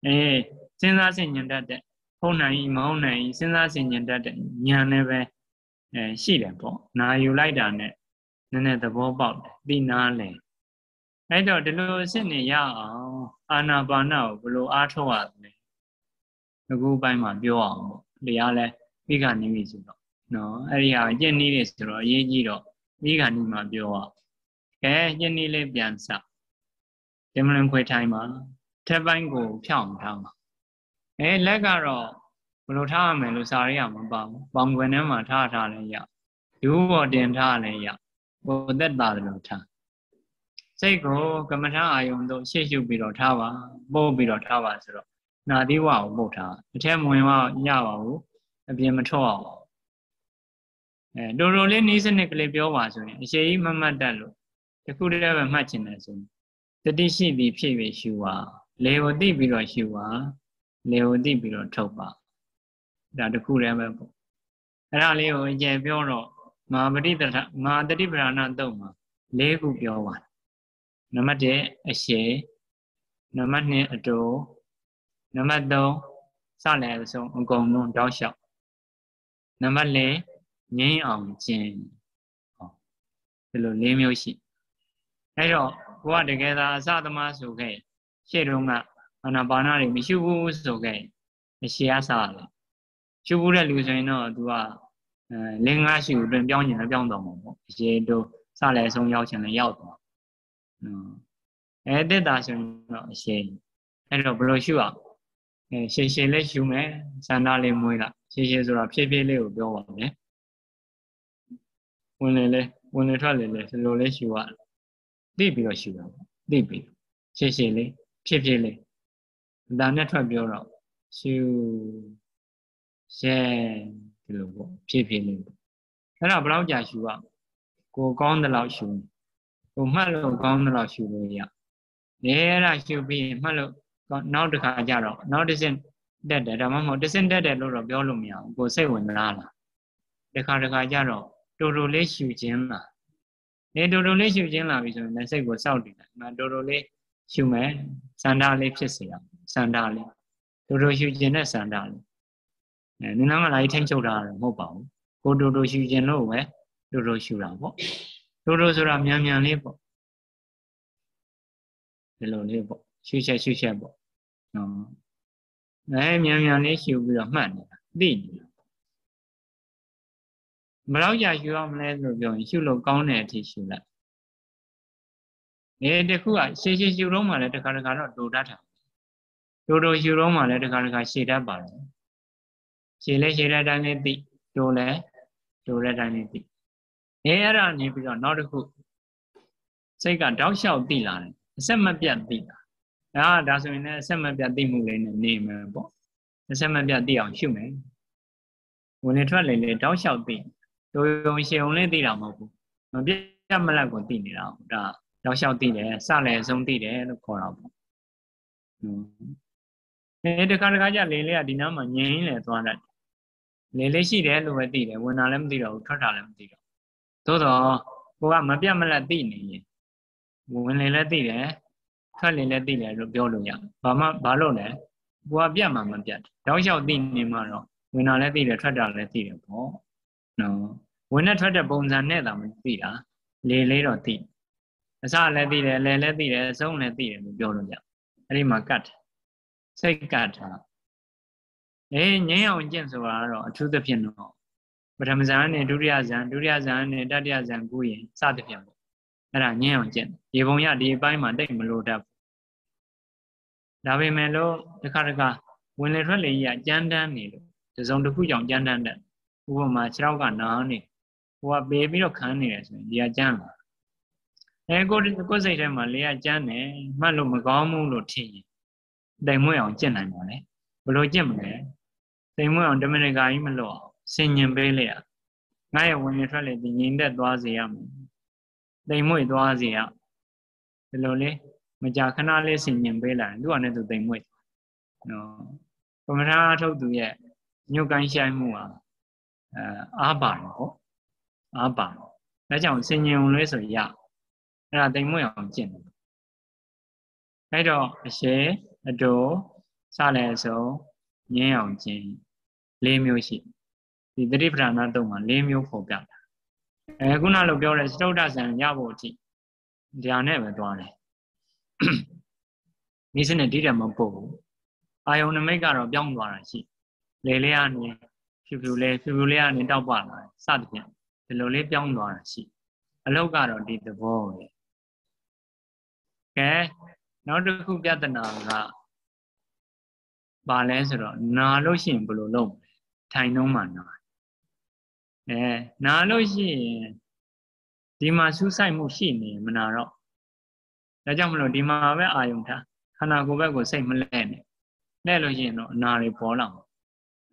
[SPEAKER 1] အဲစဉ်းစားဆင်ញံတတ်တဲ့ဟုတ်နိုင်မဟုတ်နိုင်စဉ်းစားဆင်ញံတတ်တဲ့ဉာဏ်လည်းပဲအဲရှိတယ်ပေါ့နာယူလိုက်တာနဲ့နည်းနည်းသဘောပေါက်တယ်သိနာလဲအဲ့တော့ဒီလိုအစ်နေရအောင်အာနာပါနကိုဘယ်လိုအားထုတ်ရလဲ အခုပိုင်းမှာပြောအောင်ပေါ့တရားလဲမိခနိမိဆိုတော့နော်အဲ့ဒီဟာကျင့်နည်းတွေဆိုတော့အရေးကြီးတော့မိခနိမှာပြောအောင်ကဲကျင့်နည်းလေးပြန်စဒီမလင်ခွေထိုင်းမှာထက်ပိုင်းကိုဖြောင်းထားမှာအဲလက်ကတော့ဘယ်လိုထားရမလဲလို့စာရိယာမပါဘူးပေါင်ခွင်ထဲမှာထားထားလဲရဒူးပေါ်တင်ထားလဲရဟိုသက်တာလို့ထားစိတ်ကိုကမ္မထာအာယုံတို့ရှေ့ရှုပြီးတော့ထားပါပို့ပြီးတော့ထားပါဆိုတော့ နာသီဝကိုပို့ထားအထက်မဝင်မရပါဘူးအပြင်မထွက်အောင်အဲတော်တော်လေးနီးစနစ်ကလေးပြောပါဆိုရင်အရှိကြီးမမှတ်တတ်လို့တခုတည်းပဲမှတ်ချင်တယ်ဆိုရင်တတိရှိသည်ဖြစ်ပြီးရှုပါလေကိုသိပြီးတော့ရှုပါလေကိုသိပြီးတော့ထုတ်ပါဒါတခုတည်းပဲပေါ့အဲ့ဒါလေးကိုအကျယ်ပြောတော့မာပတိတထမာတတိပရဏတုတ်မှာ၄ခုပြောပါနံပါတ်1အရှိနံပါတ်2အတူ နံပါတ်3စလည်းအဆုံးအကုန်လုံးတောက်လျှောက်နံပါတ်4ငိမ့်အောင်ကျင်ဟောဒီလို၄မျိုးရှိအဲ့တော့ဘုရားတကယ်သာအစသမားဆိုခဲ့ရှေ့တုန်းကအနာပါနာတွေမရှိဘူးဆိုခဲ့အရှိအစားလေရှုဘူးတဲ့လူဆိုရင်တော့ तू ကအဲလင်းငါးရှိကိုတွင်ပြောင်းကျင်လည်းပြောင်းတော့မှာပေါ့အရှိတို့စလည်းအဆုံးရောက်ချင်လည်းရောက်သွားနော်အဲတက်တာဆိုရင်တော့အရှိအဲ့တော့ဘယ်လိုရှုအောင် အဲရှည်ရှည်လေးရှုမယ်စန္ဒလေးမွေးလာရှည်ရှည်ဆိုတာဖြည်းဖြည်းလေးကိုပြောပါမယ်ဝင်လေလေဝင်လေထွက်လေလေဒီလိုလေးရှုရသိပြီးတော့ရှုတာသိပြီးရှည်ရှည်လေးဖြည်းဖြည်းလေးဒါနဲ့ထွက်ပြောတော့ရှုရဲဒီလိုပေါ့ဖြည်းဖြည်းလေးအဲ့ဒါဘယ်လောက်ကြာရှုရကိုကောင်းတဲ့လောက်ရှုကိုမှတ်လို့ကောင်းတဲ့လောက်ရှုလို့ရနေအဲ့ဒါရှုပြီးမှတ်လို့ နောက်တစ်ခါကျတော့နောက်တစ်စင်တက်တယ်ဒါမှမဟုတ်တစ်စင်တက်တယ်လို့တော့ပြောလို့မရဘူးကိုစိတ်ဝင်လားလားတခါတခါကျတော့တူတူလေးရှူခြင်းလာနေတူတူလေးရှူခြင်းလာပြီဆိုရင်လည်းစိတ်ကိုစောက်တည်တယ်ငါတူတူလေးရှူမယ်စန္ဒလေးဖြစ်စေအောင်စန္ဒလေးတူတူရှူခြင်းနဲ့စန္ဒလေးအဲနင်းနာကလာထိန်ချုပ်တာတော့မဟုတ်ပါဘူးကိုတူတူရှူခြင်းလို့ပဲတူတူရှူတာပေါ့တူတူဆိုတာမြန်မြန်လေးပေါ့ဒီလိုလေးပေါ့ ရှူချက်ရှူချက်ပေါ့နော်အဲမြန်မြန်လေးရှူပြီးတော့မှတ်နေတာသိနေတာဘယ်တော့ကြာရှူအောင်မလဲဆိုပြောရင်ရှုလို့ကောင်းတဲ့အထိရှုလိုက်အဲတခုကရှေးရှေးရှုတော့မှလည်းတခါတခါတော့တူတတ်တာတူတူရှုတော့မှလည်းတခါတခါရှည်တတ်ပါတယ်ရှည်လဲရှည်တဲ့အတိုင်းလေးသိတူလဲတူတဲ့အတိုင်းလေးသိအဲအဲ့ဒါနေပြီးတော့နောက်တစ်ခုစိတ်ကတောက်လျှောက်သိလာတယ်အဆက်မပြတ်သိတာ ဒါဒါဆိုရင်လည်းအဆက်မပြတ်သိမှုလေးနဲ့နေမယ်ပေါ့အဆက်မပြတ်သိအောင်ရှုမယ်ဝင်လေထွက်လေလေတောက်လျှောက်သိဒုံရှင်ုံလေးသိတာမဟုတ်ဘူးမပြတ်မလတ်ကိုသိနေတာဒါတောက်လျှောက်သိတယ်စလည်းအဆုံးသိတယ်လို့ခေါ်တာပေါ့အဲတခါတခါကျလေလေးကဒီနားမှာငြိမ်းလေသွားတတ်လေလေးရှိတယ်လို့ပဲသိတယ်ဝင်တာလည်းမသိတော့ဘူးထွက်တာလည်းမသိတော့သို့တော့ကိုကမပြတ်မလတ်သိနေရင်ဝင်လေလည်းသိတယ် ထွက်လေလည်းသိတယ်လို့ပြောလို့ရဘာမှဘာလို့လဲကိုကပြတ်မှမပြတ်တောက်လျှောက်သိနေမှတော့ဝင်တာလည်းသိတယ်ထွက်တာလည်းသိတယ်ပေါ့နော်ဝင်နဲ့ထွက်တဲ့ပုံစံနဲ့သာမသိတာလေလေးတော့သိအစလည်းသိတယ်လဲလည်းသိတယ်အဆုံးလည်းသိတယ်လို့ပြောလို့ရအဲ့ဒီမှာကတ်စိတ်ကတ်တာအေးငြိမ်းအောင်ကျင့်ဆိုတာကတော့အထူးသဖြင့်တော့ပထမဇန်နဲ့ဒုတိယဇန်ဒုတိယဇန်နဲ့တတိယဇန်ကူးရင်စသဖြင့်ပေါ့ အဲ့ဒါငြင်းအောင်ကျင့်ရေပုံရဒီအပိုင်းမှာတိတ်မလို့တတ်ဘူးဒါပေမဲ့လို့တစ်ခါတစ်ခါဝင်လေထွက်လေကြီးကကြမ်းတမ်းနေလို့တစုံတစ်ခုကြောင့်ကြမ်းတမ်းတဲ့ဥပမာခြေထောက်ကနားနေဟိုကပေးပြီးတော့ခန်းနေတယ်ဆိုရင်ဒီကကြမ်းလာအဲကိုကိုစိတ်ထဲမှာလေကကြမ်းတယ်မှတ်လို့မကောင်းဘူးလို့ထင်ရင်တိုင်မွေ့အောင်ကျင့်နိုင်ပါလေဘလို့ကျင့်မလဲတိုင်မွေ့အောင်ဓမ္မရကာကြီးမလို့အောင်ဆင်ញင်ပေးလေရငါရဲ့ဝင်ရထွက်လေဒီငြိမ်သက်သွားစေရမယ် တိုင်မွေ့သွားစေရဒီလိုလေမကြာခဏလေးဆင်ញင်ပေးလာရင်သူ့အနေနဲ့သူတိုင်မွေ့နော်ကမ္မထာထုတ်သူရဲ့ညုတ်ကိုင်းရှိုင်းမှုဟာအဲအားပါတော့ဟုတ်အားပါတော့ဒါကြောင့်စင်ញင်ုံလေးဆိုရအဲ့ဒါတိမ်မွေ့အောင်ကျင့်တယ်အဲ့တော့အရှဲအတူစလည်းအစုံငင်းအောင်ကျင့်၄မျိုးရှိဒီသတိပဋ္ဌာနာတုံးမှာ၄မျိုးပေါ်ပြတာ အဲခုနလိုပြောတဲ့စတုဒ္ဒဇံရဖို့အထိဒါနဲ့ပဲသွားတယ်မိစနဲ့ဒီတယ်မပို့ဘူးအာယုန်နမိတ်ကတော့ပြောင်းသွားတာရှိလေလေးကနေဖြူဖြူလေးဖြူဖြူလေးကနေတောက်ပလာတယ်စသဖြင့်ဒီလိုလေးပြောင်းသွားတာရှိအလုတ်ကတော့ဒီသဘောပဲကဲနောက်တစ်ခုပြဿနာကဘာလဲဆိုတော့နာလို့ရှိရင်ဘယ်လိုလုပ်မလဲထိုင်နှုံးမှနာ အဲနာလို့ရှိရင်ဒီမှာစူးစိုက်မှုရှိနေမနာတော့ဒါကြောင့်မလို့ဒီမှာပဲအာယုံထားခန္ဓာကိုယ်ဘက်ကိုစိတ်မလဲနဲ့လဲလို့ရှိရင်တော့အနာတွေပေါ်လာမှာ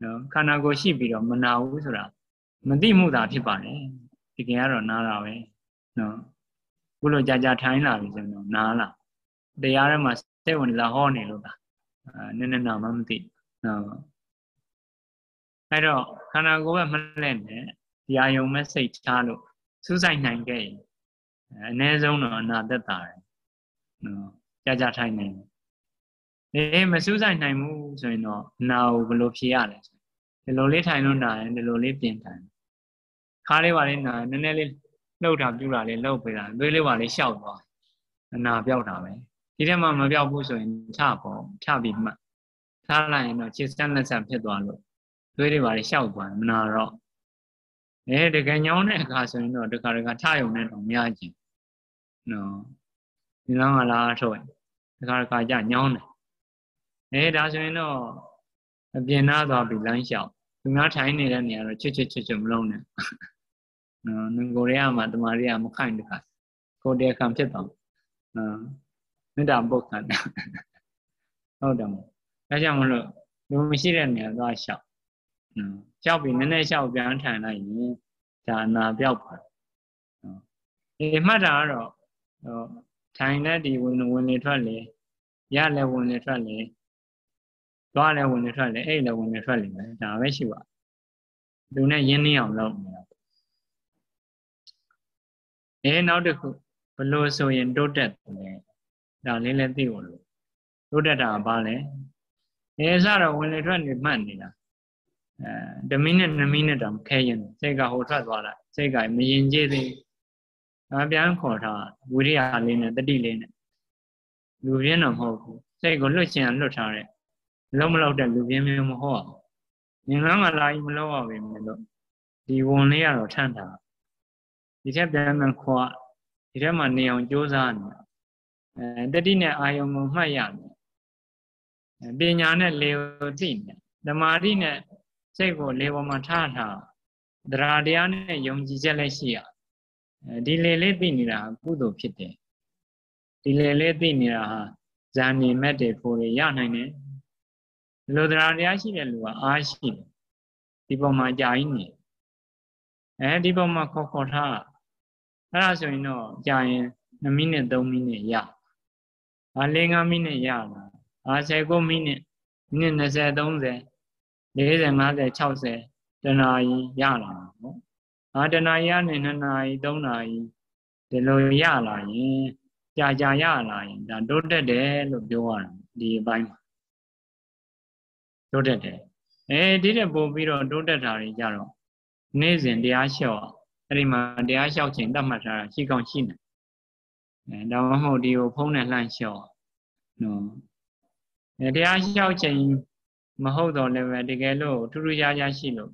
[SPEAKER 1] နော်ခန္ဓာကိုယ်ရှိပြီးတော့မနာဘူးဆိုတာမသိမှုသာဖြစ်ပါတယ်ဒီကင်ကတော့နားတာပဲနော်ခုလိုကြာကြာထိုင်းလာပြီဆိုတော့နားလာတရားထဲမှာစိတ်ဝင်လာဟောနေလို့သာအဲနည်းနည်းနာမှမသိနော်အဲ့တော့ခန္ဓာကိုယ်ကမလဲနဲ့ ဒီအာယုံမဲ့စိတ်ချလို့စူးစိုက်နိုင်ခဲ့ရင်အ ਨੇ ဆုံးတော့အနာသက်တာတယ်နော်ကြာကြာထိုင်နေအေးမစူးစိုက်နိုင်ဘူးဆိုရင်တော့နာကိုဘယ်လိုဖြေရလဲဒီလိုလေးထိုင်လို့နာရင်ဒီလိုလေးပြင်ထိုင်ခါလေးပါလေးနာနည်းနည်းလေးလှုပ်တာပြူတာလေးလှုပ်ပေးတာသွေးလေးပါလေးရှောက်သွားအနာပြောက်တာပဲဒီထဲမှာမပြောက်ဘူးဆိုရင်ချပေါ့ချပြီးမှထားလိုက်ရင်တော့ခြေစမ်းလက်ဆက်ဖြစ်သွားလို့သွေးတွေပါလေးရှောက်သွားမနာတော့ အဲတကယ်ညောင်းတဲ့အခါဆိုရင်တော့တခါတခါထယုံနဲ့တော့မရချင်နော်ဒီလောင်းကလားထုတ်တခါတခါကြညောင်းတယ်အဲဒါဆိုရင်တော့အပြင်နာသွားပြီးလမ်းလျှောက်သူများထိုင်နေတဲ့နေရာတော့ချစ်ချစ်ချစ်ချစ်မလုံးနဲ့နော်ငကိုရဲမှာတမာရီကမခိုင်တခါကိုတဲခံဖြစ်တော့နော်မေတ္တာပုတ်ခံတာဟုတ်တယ်မို့ဒါကြောင့်မလို့လူမရှိတဲ့နေရာသွားလျှောက် နော်လျှောက်ပြီးနည်းနည်းလျှောက်ပြန်ထိုင်လိုက်ရင်ဒါနာပြောက်ပါတယ်နော်ဒီမှတ်တာကတော့ဟိုထိုင်တဲ့ဒီဝင်ဝင်နေထွက်လေရလဲဝင်နေထွက်လေသွားလဲဝင်နေထွက်လေအဲ့လဲဝင်နေထွက်လေပဲဒါပဲရှိပါလူနဲ့ရင်းနှီးအောင်လုပ်နေတာအဲနောက်တစ်ခုဘလို့ဆိုရင်တိုးတက်တယ်ဒါလေးလည်းသိဖို့လို့တိုးတက်တာဘာလဲအဲစတော့ဝင်လေထွက်နေမှတ်နေတာ အဲ1မိနစ်2မိနစ်တောင်ခဲရင်စိတ်ကဟိုထွက်သွားတာစိတ်ကမရင်ကျေးသေးအပြန်ခေါ်ထားဝိရိယလေးနဲ့တတိလေးနဲ့လူပြင်းတော့မဟုတ်ဘူးစိတ်ကိုလွတ်ချင်လွတ်ထားတဲ့လုံးမလောက်တဲ့လူပြင်းမျိုးမဟုတ်ဘူးငင်္ဂမ်းကလာကြီးမလောက်ရပါဘူးလို့ဒီဝန်လေးကတော့ထန့်တာဒီထက်ပြန်မှခွာဒီထက်မှနေအောင်ကြိုးစားနေအဲတတိနဲ့အာယုံကိုမှတ်ရမယ်ပညာနဲ့လေကိုသိနေဓမ္မာတိနဲ့ စိတ်ကိုလေပေါ်မှာထားထားတရားတရားနဲ့ယုံကြည်ချက်လည်းရှိရဒီလေလေးသိနေတာကုသိုလ်ဖြစ်တယ်ဒီလေလေးသိနေတာဟာဇာနေမက်တွေဖို့ရနိုင်တယ်လူတရားတရားရှိတဲ့လူကအားရှိတယ်ဒီပုံမှာကြာကြီးနေအဲဒီပုံမှာခေါ်ခေါ်ထားအဲ့ဒါဆိုရင်တော့ကြာရင်2မိနစ်3မိနစ်ရအာ၄5မိနစ်ရလာအာ19မိနစ်မိနစ်20 30 40 50 60တနာရီရလာပေါ့အာတနာရီကနေ2နာရီ3နာရီဒီလိုရလာရင်ကြာကြာရလာရင်ဒါတိုးတက်တယ်လို့ပြောရတာဒီအပိုင်းမှာတိုးတက်တယ်အဲဒီတဲ့ပို့ပြီးတော့တိုးတက်တာတွေကြတော့နေ့စဉ်တရားလျှော့အဲ့ဒီမှာတရားလျှောက်ခြင်းတတ်မှတ်ထားတာရှိကောင်းရှိနေအဲဒါမှမဟုတ်ဒီကိုဖုံးနဲ့လှမ်းလျှော့နော်အဲတရားလျှောက်ခြင်း မဟုတ်တော့လည်းပဲတကယ်လို့ထူးထူးခြားခြားရှိလို့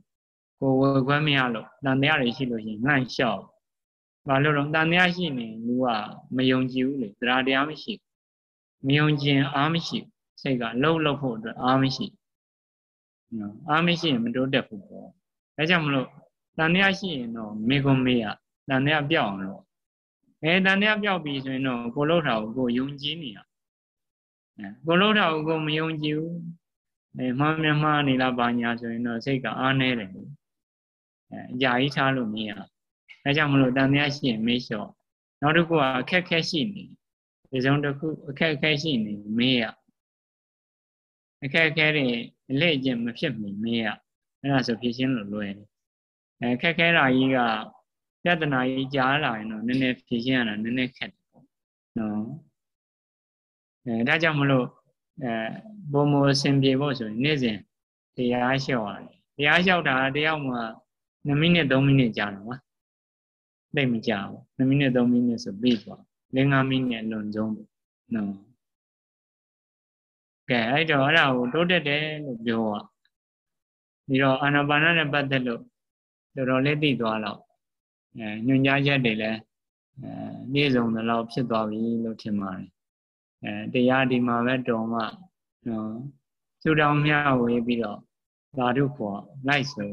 [SPEAKER 1] ကိုဝယ်ခွင့်မရလို့တန်တရားတွေရှိလို့ရှိရင်လှမ်းလျှော့ဘာလို့တော့တန်တရားရှိနေလူကမယုံကြည်ဘူးလေတရားတရားမရှိမယုံကြည်အားမရှိစိတ်ကလှုပ်လှုပ်ဖို့အတွက်အားမရှိနော်အားမရှိရင်မတိုးတက်ဘူးပေါ့ဒါကြောင့်မလို့တန်တရားရှိရင်တော့မေကွန်မေးရတန်တရားပြောက်အောင်လို့အဲတန်တရားပြောက်ပြီဆိုရင်တော့ကိုလှုပ်တာကိုကိုယုံကြည်နေရအဲကိုလှုပ်တာကိုကိုမယုံကြည်ဘူး အဲမှားမြမှားနေလားဘာညာဆိုရင်တော့စိတ်ကအားနေတယ်အဲအကြာကြီးထားလို့မရအဲကြောင့်မလို့တန်တရားရှိရင်မေးလျှော့နောက်တစ်ခုကအခက်ခဲရှိနေဒီစုံတစ်ခုအခက်ခဲရှိနေမေးရအခက်ခဲတွေအလက်အကျင့်မဖြစ်မီမေးရအဲ့ဒါဆိုဖြည့်ရှင်းလို့လွယ်တယ်အဲခက်ခဲတာကြီးကပြဿနာကြီးကြားလာရင်တော့နည်းနည်းဖြေရှင်းရတာနည်းနည်းခက်တယ်ပေါ့နော်အဲဒါကြောင့်မလို့ အဲဘုံမအစဉ်ပြေဖို့ဆိုရင်နေ့စဉ်တရားလျှောက်ရတယ်တရားလျှောက်တာတယောက်မှ2မိနစ်3မိနစ်ကြာတယ်ကွာသိမကြဘူး2မိနစ်3မိနစ်ဆိုပြီးသွား5မိနစ်လွန်ဆုံးနော်ကဲအဲ့တော့အဲ့ဒါကိုတိုးတက်တယ်လို့ပြောอ่ะပြီးတော့အာနာပါနနဲ့ပတ်သက်လို့တော်တော်လေးသိသွားတော့အဲညွန်ကြားချက်တွေလည်းအဲပြည့်စုံသလောက်ဖြစ်သွားပြီလို့ထင်ပါတယ် အဲတရားဒီမှာပဲတော်မှနော်သုတောင်းမြဝေးပြီးတော့ဓာတုခေါ်လိုက်ဆို